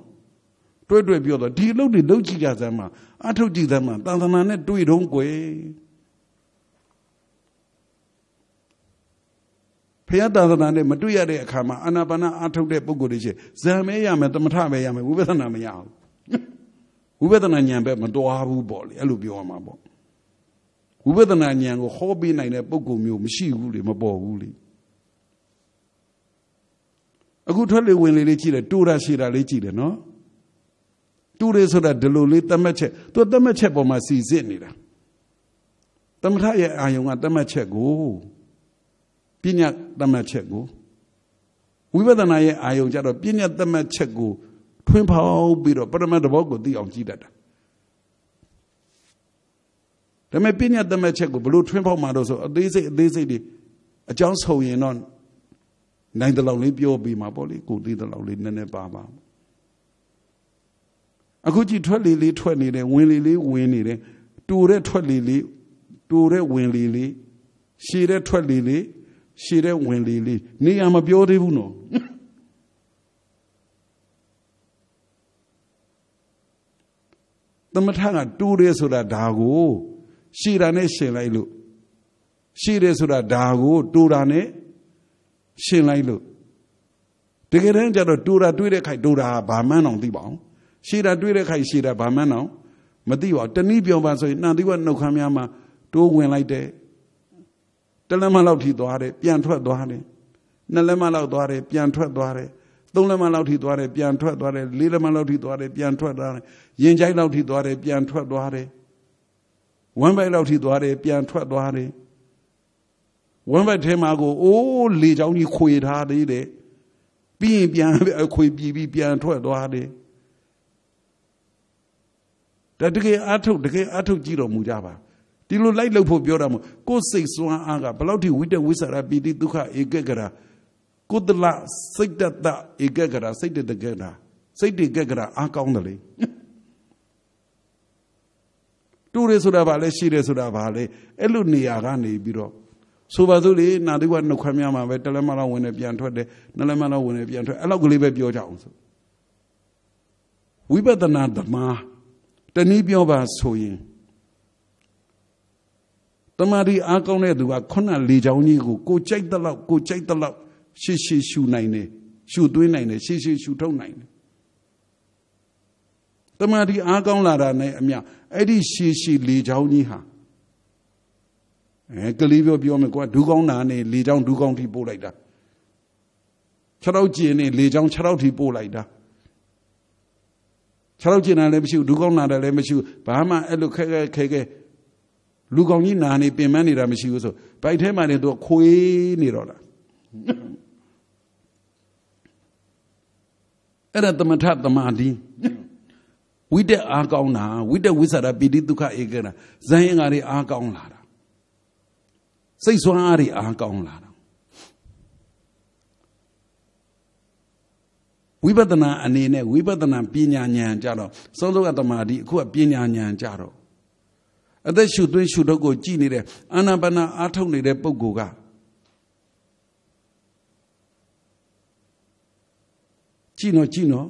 တွဲတွဲပြောသွားဒီအလုပ်တွေလုပ်ကြည့်ကြစမ်းမှာအထုတ်ကြည့်စမ်းမှာတန်သနာနဲ့တွေ့တော့ကွယ်ဖယသာသနာနဲ့မတွေ့ရတဲ့အခါမှာအာနာပါနအထုတ်တဲ့ပုံကိုယ်တွေရှိဇံမဲရမယ်တမထပဲရမယ်ဝိပဿနာမရဘူးဝိပဿနာဉာဏ်ပဲမတော်ဘူးပေါ့လေအဲ့လိုပြောရမှာပေါ့ ဝိပဿနာဉာဏ်ကိုဟောပေးနိုင်တဲ့ပုံကိုယ်မျိုးမရှိဘူးလေမပေါ်ဘူးလေအခုထွက်လေဝင်လေလေးကြည့်တယ်တူတာရှိတာလေးကြည့်တယ်နော်တူတယ်ဆိုတာဒီလိုလေးတတ်မှတ်ချက်သူတတ်မှတ်ချက်ပေါ်မှာစီစစ်နေတာတမထရဲ့အာယုံကတတ်မှတ်ချက်ကိုပညာတတ်မှတ်ချက်ကိုဝိပဿနာရဲ့အာယုံကြတော့ပညာတတ်မှတ်ချက်ကိုထွင်းဖောက်ပြီးတော့ပရမတ်တဘောကိုသိအောင်ကြည့်တတ်တာ ဒါပေမဲ့ပညာတတ်မှတ်ချက်ကိုဘလို့ထွင်းဖောက်မှာတော့ဆိုအသေးစိတ်အသေးစိတ်တွေအကြောင်းဆုံရင်တော့နိုင်တဲ့လောက်လေးပြောပြီးမှာပေါ့လေကိုသိတဲ့လောက်လေးနည်းနည်းပါပါအခုကြည့်ထွက်လေလေးထွက်နေတယ်ဝင်လေလေးဝင်နေတယ်တူတဲ့ထွက်လေလေးတူတဲ့ဝင်လေလေးရှည်တဲ့ထွက်လေလေးရှည်တဲ့ဝင်လေလေးနေရာမပြောသေးဘူးနော်သမထကတူတယ်ဆိုတာဒါကို ရှည်တာနဲ့ရှင်လိုက်လို့ရှည်တယ်ဆိုတာဒါကိုတူတာနဲ့ရှင်လိုက်လို့တကယ်တမ်းကျတော့တူတာတွေးတဲ့ခိုက်တူတာဘာမှန်းအောင်သိပါအောင်ရှည်တာတွေးတဲ့ခိုက်ရှည်တာဘာမှန်းအောင်မသိပါဘူးတနည်းပြောပါဆိုရင်နှံတိဝနှုတ်ခမ်းများမှာတိုးဝင်လိုက်တယ်တလက်မလောက်ထိသွားတယ်ပြန်ထွက်သွားတယ်နှစ်လက်မလောက်သွားတယ်ပြန်ထွက်သွားတယ်သုံးလက်မလောက်ထိသွားတယ်ပြန်ထွက်သွားတယ်လေးလက်မလောက်ထိသွားတယ်ပြန်ထွက်သွားတယ်ရင်ကြိုက်လောက်ထိသွားတယ်ပြန်ထွက်သွားတယ် ဝမ်းပိုက်လောက်ထိသွားတယ်ပြန်ထွက်သွားတယ်ဝမ်းဘက်ထဲမှာကိုအိုးလေချောင်းကြီးခွေထားသေးတယ်ပြီးရင်ပြန်အခွေပြီးပြီးပြန်ထွက်သွားတယ်ဒါတကယ်အားထုတ်တကယ်အားထုတ်ကြည့်တော်မူကြပါဒီလိုလိုက်လို့ဖို့ပြောတာမို့ကိုယ်စိတ်စွမ်းအားကဘယ်လောက်ထိဝိတ္တဝိသရာပီတိဒုက္ခဧကကရာကုသလစိတ်တတဧကကရာစိတ်တကကရာစိတ်တကကရာအားကောင်းတယ်လေ တူရဆိုတာဗာလဲရှိတယ်ဆိုတာဗာလဲအဲ့လိုနေရာကနေပြီးတော့ဆိုပါစို့လေနာတိကနှုတ်ခွမ်းများမှာပဲတလက်မလောက်ဝင်နေပြန်ထွက်တယ်နလက်မလောက်ဝင်နေပြန်ထွက်အဲ့လောက်ကလေးပဲပြောကြအောင်ဆိုဝိပဿနာဓမ္မတနည်းပြောပါဆိုရင်တမာရီအားကောင်းတဲ့သူကခုနလေချောင်းကြီးကိုကိုကြိုက်တဲ့လောက်ကိုကြိုက်တဲ့လောက်ရှေ့ရှေ့ရှူနိုင်တယ်ရှူသွင်းနိုင်တယ်ရှေ့ရှေ့ရှူထုတ်နိုင်တယ် တမာရီအားကောင်းလာတာနဲ့အမျှအဲ့ဒီရှေ့ရှေ့လေချောင်းကြီးဟာအဲကလေးပြောပြောမယ်ကွာဒူးကောင်းနာနဲ့လေချောင်းဒူးကောင်းထိပို့လိုက်တာခြေတော့ကျင်နဲ့လေချောင်းခြေတော့ထိပို့လိုက်တာခြေတော့ကျင်တာလည်းမရှိဘူးဒူးကောင်းနာတယ်လည်းမရှိဘူးဘာမှအဲ့လိုခဲခဲခဲခဲလူကောင်ကြီးနာနေပင်ပန်းနေတာမရှိဘူးဆိုဗိုက်ထဲမှာနေသူခွေးနေတော့လားအဲ့ဒါသမထသမာဓိ ဝိတက်အားကောင်းတာဝိတက်ဝိသရာပိတိဒုက္ခဧကရာဇန်ရင်္ဂါတွေအားကောင်းလာတာစိတ်ဆွမ်းအားတွေအားကောင်းလာတာဝိပဿနာအနေနဲ့ဝိပဿနာပညာဉာဏ်ကြတော့စောစောကတမာတိအခုကပညာဉာဏ်ကြတော့အသက်ရှုသွင်းရှုထုတ်ကိုကြည်နေတဲ့အာနာပါနာအားထုတ်နေတဲ့ပုဂ္ဂိုလ်ကကြည်နော်ကြည်နော်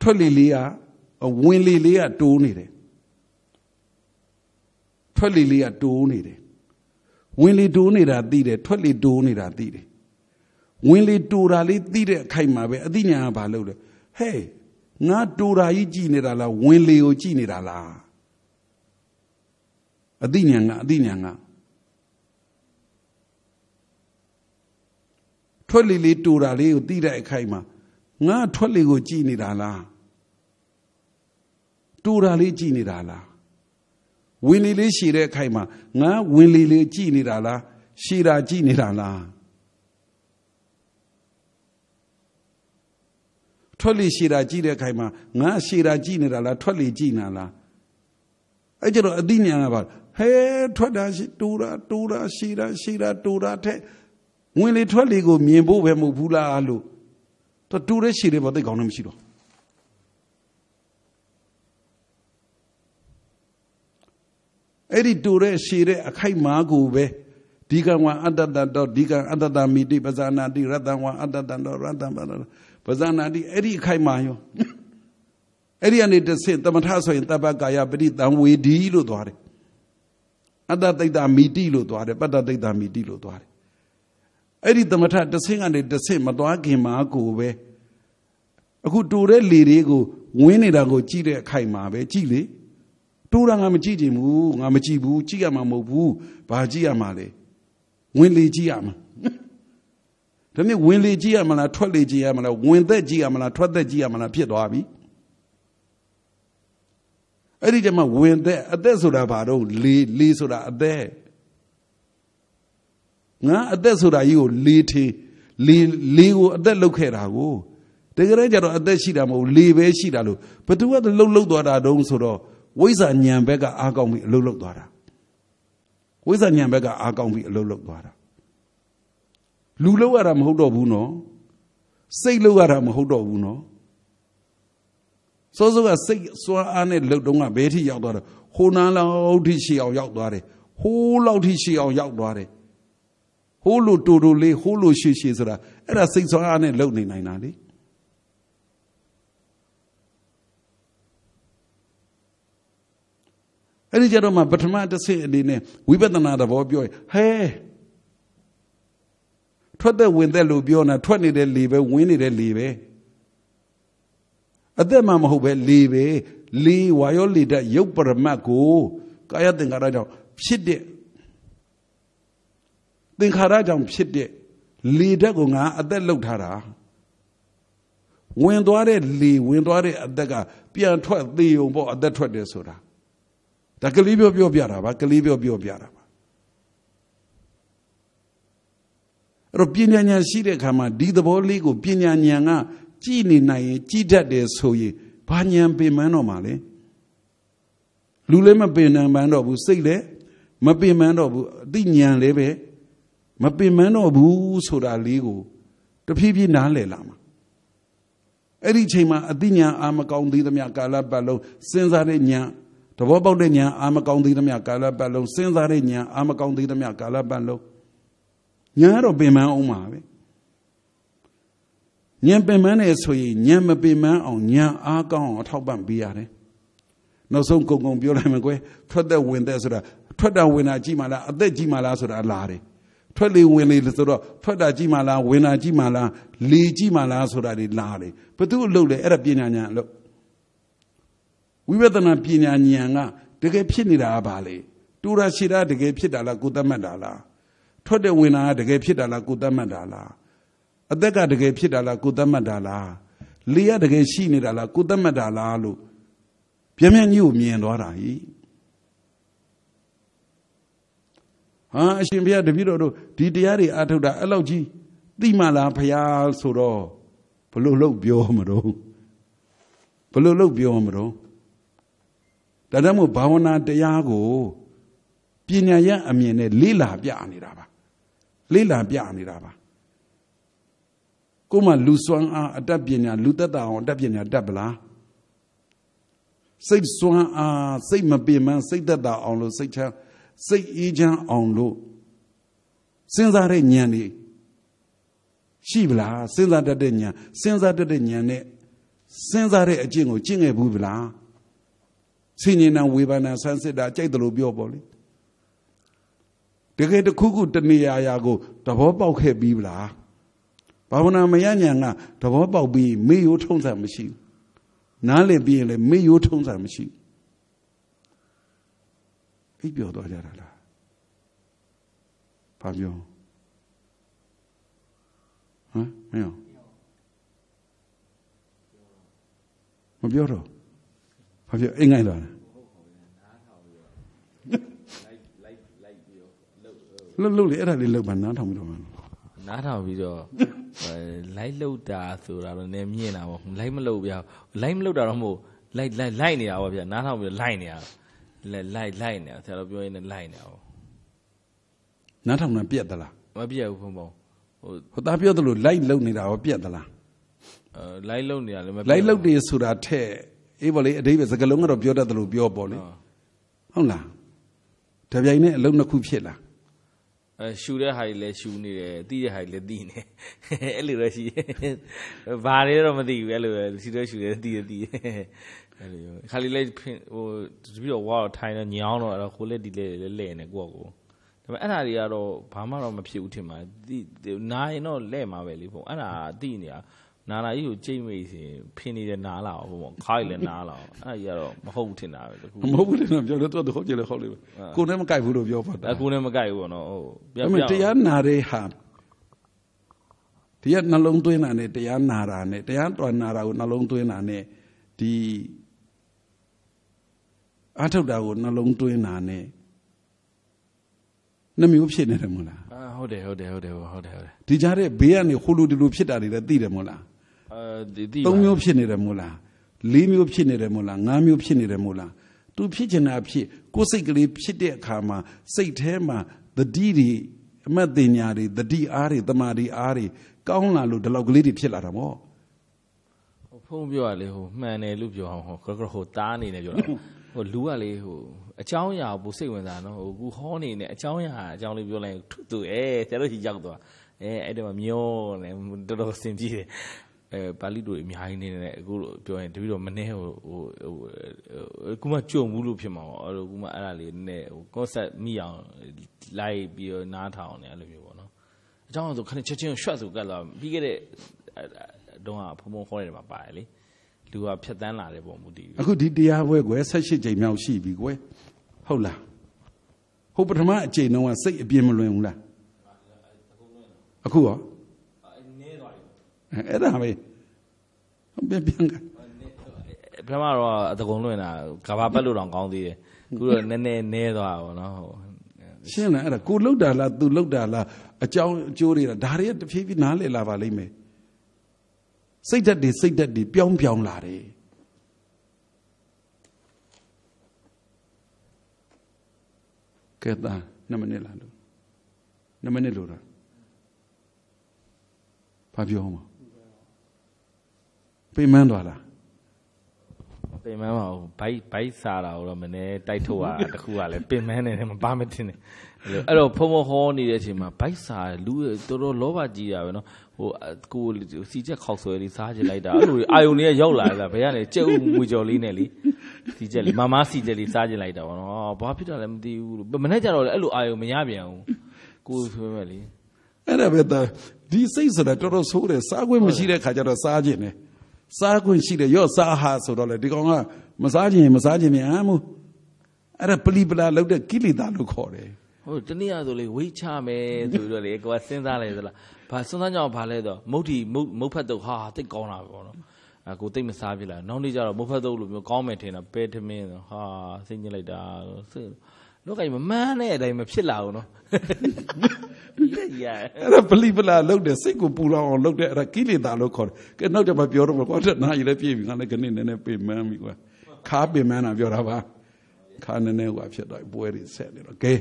ထွက်လေလေးက ဝင်လေလေးကတိုးနေတယ်ထွက်လေလေးကတိုးနေတယ်ဝင်လေတိုးနေတာသိတယ်ထွက်လေတိုးနေတာသိတယ်ဝင်လေတိုးတာလေးသိတဲ့အခိုက်မှာပဲအသိဉာဏ်ကဘာလုပ်လဲဟဲ့ငါတိုးတာကြီးကြည်နေတာလားဝင်လေကိုကြည်နေတာလားအသိဉာဏ်ကအသိဉာဏ်ကထွက်လေလေးတူတာလေးကိုသိတဲ့အခိုက်မှာငါထွက်လေကိုကြည်နေတာလား တူတာလေးကြည်နေတာလားဝင်လေလေးရှည်တဲ့အခိုက်မှာငါဝင်လေလေးကြည်နေတာလားရှည်တာကြည်နေတာလားထွက်လေရှည်တာကြည်တဲ့အခိုက်မှာငါရှည်တာကြည်နေတာလားထွက်လေကြည်နေတာလားအဲ့ကြတော့အသိဉာဏ်ကပါဟဲထွက်တာရှိတူတာတူတာရှိတာရှိတာတူတာတဲ့ဝင်လေထွက်လေကိုမြင်ဖို့ပဲမဟုတ်ဘူးလားလို့တော့တူတဲ့ရှိတယ်ဘာသိကောင်းလို့မရှိတော့ အဲ့ဒီတူတဲ့ရှိတဲ့အခိုက်မာကိုပဲဒီကံဝအတ္တတတော့ဒီကံအတ္တတမိတိပဇာနာတိရတ္တဝအတ္တတတော့ရတ္တပဇာနာတိအဲ့ဒီအခိုက်မာရောအဲ့ဒီကနေတစ်ဆင့်တမထဆိုရင်တပ္ပကာယပရိတံဝေဒီလို့သွားတယ်အတ္တတိတ်တာမိတိလို့သွားတယ်ပတ္တတိတ်တာမိတိလို့သွားတယ်အဲ့ဒီသမထတဆင့်ကနေတဆင့်မသွားခင်မှာကိုပဲအခုတူတဲ့လေတွေကိုဝင်းနေတာကိုကြည့်တဲ့အခိုက်မှာပဲကြည့်လေ တူတာငါမကြည့်ချင်ဘူးငါမကြည့်ဘူးကြည့်ရမှာမဟုတ်ဘူးဘာကြည့်ရမှာလဲဝင်လေကြည့်ရမှာဒါနဲ့ဝင်လေကြည့်ရမလားထွက်လေကြည့်ရမလားဝင်သက်ကြည့်ရမလားထွက်သက်ကြည့်ရမလားဖြစ်သွားပြီအဲ့ဒီကျမှဝင်သက်အသက်ဆိုတာဘာတော့လေလေဆိုတာအသက်ငါအသက်ဆိုတာကြီးကိုလေထေလေလေကိုအသက်လောက်ခဲ့တာကိုတကယ်ကြတော့အသက်ရှိတာမဟုတ်လေပဲရှိတာလို့ဘသူကလှုပ်လှုပ်သွားတာတုံးဆိုတော့ ဝိဇ္ဇာညံဘက်ကအားကောင်းပြီးအလှုပ်လှုပ်သွားတာဝိဇ္ဇာညံဘက်ကအားကောင်းပြီးအလှုပ်လှုပ်သွားတာလူလှုပ်ရတာမဟုတ်တော့ဘူးနော်စိတ်လှုပ်ရတာမဟုတ်တော့ဘူးနော်စောစောကစိတ်စွမ်းအားနဲ့လှုပ်တုံးကဘယ်ထိရောက်သွားတော့ဟိုနာလောက်ထိရှေ့အောင်ရောက်သွားတယ်ဟိုးလောက်ထိရှေ့အောင်ရောက်သွားတယ်ဟိုးလိုတူတူလေးဟိုးလိုရှေ့ရှေ့ဆိုတာအဲ့ဒါစိတ်စွမ်းအားနဲ့လှုပ်နေနိုင်တာလေ အဲ့ဒီကြတော့မှပထမတစ်ဆင့်အနေနဲ့ဝိပဿနာသဘောပြောရင်ဟဲထွက်တဲ့ဝင်တဲ့လို့ပြောနေထွက်နေတဲ့လေပဲဝင်နေတဲ့လေပဲအသက်မှမဟုတ်ပဲလေပဲလေဝါယောလေတဲ့ရုပ်ပရမတ်ကိုကာယသင်္ခါရကြောင့်ဖြစ်တဲ့သင်္ခါရကြောင့်ဖြစ်တဲ့လေဓာတ်ကိုငါအသက်လောက်ထားတာဝင်သွားတဲ့လေဝင်သွားတဲ့အသက်ကပြန်ထွက်သေးုံပေါ့အသက်ထွက်တယ်ဆိုတာ ဒါကလေးပြောပြောပြတာပါကလေးပြောပြောပြတာပါအဲ့တော့ပညာဉာဏ်ရှိတဲ့အခါမှာဒီသဘောလေးကိုပညာဉာဏ်ကကြည်နေနိုင်ရင်ကြည်တတ်တယ်ဆိုရင်ဘာဉာဏ်ပင်ပန်းတော့မှာလဲလူလည်းမပင်နိုင်ပန်းတော့ဘူးစိတ်လည်းမပင်ပန်းတော့ဘူးအသိဉာဏ်လည်းပဲမပင်ပန်းတော့ဘူးဆိုတာလေးကိုတဖြည်းဖြည်းနားလည်လာမှာအဲ့ဒီချိန်မှာအသိဉာဏ်အာမကောင်းသေးသမျှကာလပတ်လုံးစဉ်းစားတဲ့ဉာဏ် သဘောပေါက်တဲ့ဉာဏ်အာမကောင်းသေးသမျှကာလပတ်လုံးစဉ်းစားတဲ့ဉာဏ်အာမကောင်းသေးသမျှကာလပတ်လုံးဉာဏ်ကတော့ပင်ပန်းအောင်ပါပဲဉာဏ်ပင်ပန်းနေဆိုရင်ဉာဏ်မပင်ပန်းအောင်ဉာဏ်အားကောင်းအောင်အထောက်ပံ့ပေးရတယ်နောက်ဆုံးကုံကုံပြောလိုက်မယ်ကွယ်ထွက်သက်ဝင်သက်ဆိုတာထွက်တာဝင်တာကြည့်မှလားအသက်ကြည့်မှလားဆိုတာလာတယ်ထွက်လေဝင်လေဆိုတော့ထွက်တာကြည့်မှလားဝင်တာကြည့်မှလားလေကြည့်မှလားဆိုတာတွေလာတယ်ဘသူအလုပ်လဲအဲ့ဒါပညာဉာဏ်အလုပ် ဝိပဿနာပညာဉာဏ်ကတကယ်ဖြစ်နေတာကဘာလဲတူရာရှိတာတကယ်ဖြစ်တာလားကိုယ်တတ်မှတ်တာလားထွက်တဲ့ဝင်တာကတကယ်ဖြစ်တာလားကိုယ်တတ်မှတ်တာလားအသက်ကတကယ်ဖြစ်တာလားကိုယ်တတ်မှတ်တာလားလေကတကယ်ရှိနေတာလားကိုယ်တတ်မှတ်တာလားလို့ပြင်းပြင်းကြီးကိုမြင်သွားတာဟိဟာအရှင်ဘုရားတပည့်တော်တို့ဒီတရားတွေအားထုတ်တာအဲ့လောက်ကြီးသိမှလားဘုရားဆိုတော့ဘလို့လို့ပြောမတော့ဘလို့လို့ပြောမတော့ ဒါကြောင့်မို့ဘာဝနာတရားကိုပညာရအမြင်နဲ့လေးလာပြနေတာပါလေးလာပြနေတာပါကိုမလူစွမ်းအားအတတ်ပညာလူသက်တာအောင်အတတ်ပညာတတ်ပလားစိတ်စွမ်းအားစိတ်မပင်မစိတ်သက်တာအောင်လို့စိတ်ချမ်းစိတ်အေးချမ်းအောင်လို့စဉ်းစားတဲ့ဉာဏ်นี่ရှိပလားစဉ်းစားတတ်တဲ့ဉာဏ်စဉ်းစားတတ်တဲ့ဉာဏ်နဲ့စဉ်းစားတဲ့အကျင့်ကိုကျင့်ခဲ့ဘူးပလား ဆင်ញင်နာဝေဘာနာဆန်းစစ်တာကြိုက်တယ်လို့ပြောပေါ့လေတကယ်တခုခုတနေရာရာကိုသဘောပေါက်ခဲ့ပြီးပလားဘာဝနာမရညာကသဘောပေါက်ပြီးမေ့ရိုးထုံးစံမရှိဘူးနားလည်ပြီးရင်လည်းမေ့ရိုးထုံးစံမရှိဘူးအိပ်ပျော်သွားကြတာလားဘာပြောဟမ်မင်းမပြောတော့ ဘာပြောအိမ်ငိုင်းသွားတယ်လှုပ်လှုပ်လေအဲ့ဒါလေးလှုပ်ပါနားထောင်ပြီးတော့မှနားထောင်ပြီးတော့လိုက်လုတ်တာဆိုတာတော့နည်းမြင်တာပေါ့လိုက်မလုတ်ဗျာလိုက်မလုတ်တာတော့မဟုတ်လိုက်လိုက်လိုက်နေတာပေါ့ဗျာနားထောင်ပြီးတော့လိုက်နေတာလိုက်လိုက်လိုက်နေတာဆရာတော်ပြောရင်းနဲ့လိုက်နေတာပေါ့နားထောင်တာပြက်သလားမပြတ်ဘူးဘုံဘုံဟိုဟိုသားပြောသလိုလိုက်လုံနေတာရောပြက်သလားအဲလိုက်လုတ်နေတာလည်းမပြတ်လိုက်လုံတယ်ဆိုတာထဲ့ အေးဗောလေအတိပ္ပယ်စကလုံးကတော့ပြောတတ်သလိုပြောပေါ့လေဟုတ်လားတပြိုင်နဲ့အလုံးနှစ်ခုဖြစ်လားအဲရှူတဲ့ဟာကြီးလည်းရှူနေတယ်တီးတဲ့ဟာကြီးလည်းတီးနေအဲ့လိုတော့ရှိတယ်ဘာတွေတော့မသိဘူးအဲ့လိုပဲရှူတဲ့ရှူတဲ့တီးတဲ့တီးအဲ့လိုခါလေးလည်းဟိုပြီးတော့ဝါတော့ထိုင်တော့ညောင်းတော့အဲ့တော့ကိုလည်းဒီလေလဲလဲနေကိုယ့်ကိုဒါပေမဲ့အဲ့ဒါတွေကတော့ဘာမှတော့မဖြစ်ဘူးထင်ပါတီးနာရင်တော့လဲမှာပဲလေဘုံအဲ့ဒါတီးနေတာ နာလာကြီးကိုကြိတ်မိတ်စီဖင်းနေတဲ့နာလာအောင်ဘုံခါရီလည်းနာလာအောင်အဲ့ဒါကြီးကတော့မဟုတ်ဘူးထင်တာပဲတခုမဟုတ်ဘူးလေနော်ပြောလို့တော့ဟုတ်ကြလေဟုတ်လေကိုယ်နဲ့မကြိုက်ဘူးလို့ပြောပါတာအကူနဲ့မကြိုက်ဘူးပေါ့နော်ဟုတ်ပြဒါပေပြမဲ့တရားနာတဲ့ဟာတရားနှလုံးသွင်းတာနဲ့တရားနာတာနဲ့တရားတော်နာတာကိုနှလုံးသွင်းတာနဲ့ဒီအထုတ်တာကိုနှလုံးသွင်းတာနဲ့နှမျိုးဖြစ်နေတယ်မို့လားအာဟုတ်တယ်ဟုတ်တယ်ဟုတ်တယ်ဟုတ်တယ်ဟုတ်တယ်ဒီကြားတဲ့ဘေးကနေဟိုလိုဒီလိုဖြစ်တာတွေလည်းသိတယ်မို့လား အဲဒီဒီသုံးမျိုးဖြစ်နေတယ်မို့လားလေးမျိုးဖြစ်နေတယ်မို့လားငါးမျိုးဖြစ်နေတယ်မို့လားသူဖြစ်ချင်တာဖြစ်ကိုယ်စိတ်ကလေးဖြစ်တဲ့အခါမှာစိတ်ထဲမှာသတိတွေအမတ်တင်ညာတွေသတိအားတွေတမာတွေအားတွေကောင်းလာလို့ဒီလောက်ကလေးတွေဖြစ်လာတာပေါ့ဖုန်းပြောရလေဟိုမှန်တယ်လို့ပြောအောင်ဟိုကကဟိုတားနေတယ်ပြောတာဟိုလူကလေဟိုအချောင်းအရာကိုပိုစိတ်ဝင်စားနော်ဟိုကူဟောနေနေအချောင်းအရာအကြောင်းလေးပြောလိုက်သူသူအဲဆရာတို့ကြီးရောက်သွားအဲအဲ့ဒီမှာမျောနေတော်တော်စင်ပြေးတယ် အဲပါဠိတို့အများကြီးနေနေအခုပြောရင်တပည့်တော်မနေဟိုဟိုကူမကြုံဘူးလို့ဖြစ်မှာပေါ့အဲ့လိုကူမအဲ့ဒါလေးနည်းဟို concept မိအောင်လိုက်ပြီးတော့နားထောင်နေအဲ့လိုမျိုးပေါ့နော်အကြောင်းဆိုခဏချက်ချင်းရွှတ်ဆိုကတ်လာပြီးခဲ့တဲ့တုန်းကဖုံဖုံခေါ်နေတယ်မှာပါတယ်လေလူကဖြတ်တန်းလာတယ်ပုံမူတည်အခုဒီတရားပွဲကွယ်18ကြိမ်မြောက်ရှိပြီကွယ်ဟုတ်လားဟိုပထမအကြိမ်တော့စိတ်အပြင်းမလွင်ဘူးလားအခုရော အဲ့ဒါပဲပြန်ပြန်ကပထမတော့အတကုံလွင်တာကဘာပတ်လို့တောင်ကောင်းသေးတယ်အခုတော့နည်းနည်းနဲသွားတာပေါ့နော်ဟိုရှင်းလားအဲ့ဒါကိုလှုပ်တာလားသူလှုပ်တာလားအကြောင်းအကျိုးတွေကဒါတွေကတဖြည်းဖြည်းနားလည်လာပါလိမ့်မယ်စိတ်ဓာတ်တွေစိတ်ဓာတ်တွေပြောင်းပြောင်းလာတယ်ကဲတာ2မိနစ်လာလို့2မိနစ်လို့တော့ဘာပြောမှာ ပြင်မန်းသွားလားပင်မန်းပါဘူးဘိုက်ဘိုက်စားတာကိုတော့မနေ့တိုက်ထုတ်ရတာတခုကလည်းပင်မန်းနေတယ်မပါမတင်နေအဲ့လိုအဲ့တော့ဖုံဖုံဟောနေတဲ့အချိန်မှာဘိုက်စားလူတော်တော်လောဘကြီးတာပဲနော်ဟိုကိုစီချက်ခောက်ဆွဲလေးစားချင်လိုက်တာအဲ့လိုအာယုန်လေးရောက်လာတာဘယ်ကနေကြက်ဥငွေကြော်လေးနဲ့လေစီချက်လေးမမစီချက်လေးစားချင်လိုက်တာပေါ့နော်ဘာဖြစ်တာလဲမသိဘူးလို့မနေ့ကျတော့လေအဲ့လိုအာယုန်မရပြန်ဘူးကိုဆွဲမဲ့လေအဲ့ဒါပဲတာဒီစိတ်ဆိုတာတော်တော်ဆိုးတယ်စားခွင့်မရှိတဲ့ခါကျတော့စားခြင်းတယ် စားခွင့်ရှိတယ်ရော့စားဟာဆိုတော့လေဒီကောင်ကမစားခြင်းမစားခြင်းမြန်မှုအဲ့ဒါပလီပလာလောက်တဲ့ကိလေသာလို့ခေါ်တယ်ဟုတ်တနည်းအားဆိုလေဝိတ်ချမယ်ဆိုပြီးတော့လေကိုကစဉ်းစားလိုက်သလားဘာစဉ်းစားကြအောင်ဘာလဲတော့မုတ်တီမုတ်မုတ်ဖတ်တော့ဟာတိတ်ကောင်းတာပေါ့နော်အကိုတိတ်မစားပြလားနောက်နေ့ကျတော့မုတ်ဖတ်တော့လို့မျိုးကောင်းမယ်ထင်တာပဲထမင်းဆိုဟာစိတ်ညစ်လိုက်တာစိတ်လောကကြီးမမှန်းတဲ့အတိုင်းမဖြစ်လာဘူးနော်ရရ အဲ့ဒါပလီပလာလောက်တဲ့စိတ်ကိုပူလောင်အောင်လုပ်တဲ့အဲ့ဒါကိလေသာလို့ခေါ်တယ်ကဲနောက်ကြမှာပြောတော့မှာကွာတဲ့နားရည်လည်းပြည့်ပြီငါလည်းခဏနည်းနည်းပြင်မန်းပြီကွာခါပြင်မန်းတာပြောတာပါခါနည်းနည်းကွာဖြစ်တော့ပွဲတွေဆက်နေတော့ကဲ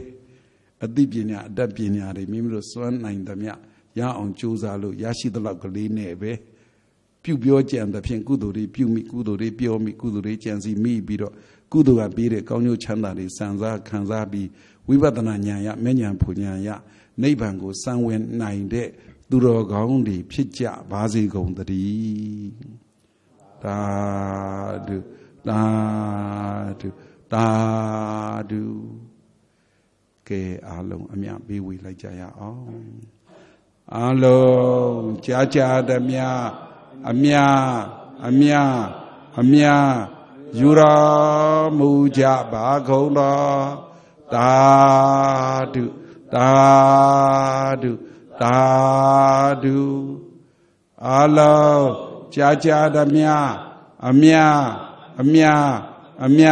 အသိပညာအတတ်ပညာတွေမိမိတို့စွမ်းနိုင်သမျှရအောင်ကြိုးစားလို့ရရှိသလောက်ကလေးနဲ့ပဲပြုပြောကြံတဲ့ဖြင့်ကုသိုလ်တွေပြုမိကုသိုလ်တွေပြောမိကုသိုလ်တွေကြံစီမိပြီးတော့ကုသိုလ်ကပေးတဲ့ကောင်းကျိုးချမ်းသာတွေစံစားခံစားပြီးဝိပဿနာဉာဏ်ရမဲ့ဉာဏ်ဖူဉာဏ်ရ နိဗ္ဗာန်ကိုစံဝင်နိုင်တဲ့သူတော်ကောင်းတွေဖြစ်ကြပါစေကုန်သတည်းသာဓုသာဓုသာဓုကဲအားလုံးအမြပေးဝေလိုက်ကြရအောင်အားလုံးကြာကြာသမျှအမြအမြအမြယူတော်မူကြပါကုန်တော်သာဓု သာဓုသာဓုအလုံးကြာကြာသမျှအမြအမြအမြ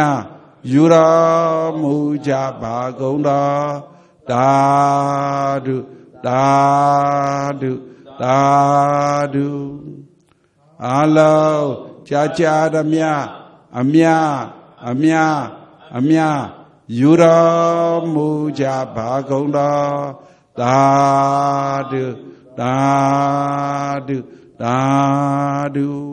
ယူတော်မူကြပါကုန်တော်သာဓုသာဓုသာဓုအလုံးကြာကြာသမျှအမြအမြအမြ ယူတော်မူကြပါကုန်တော်သာဓုသာဓုသာဓု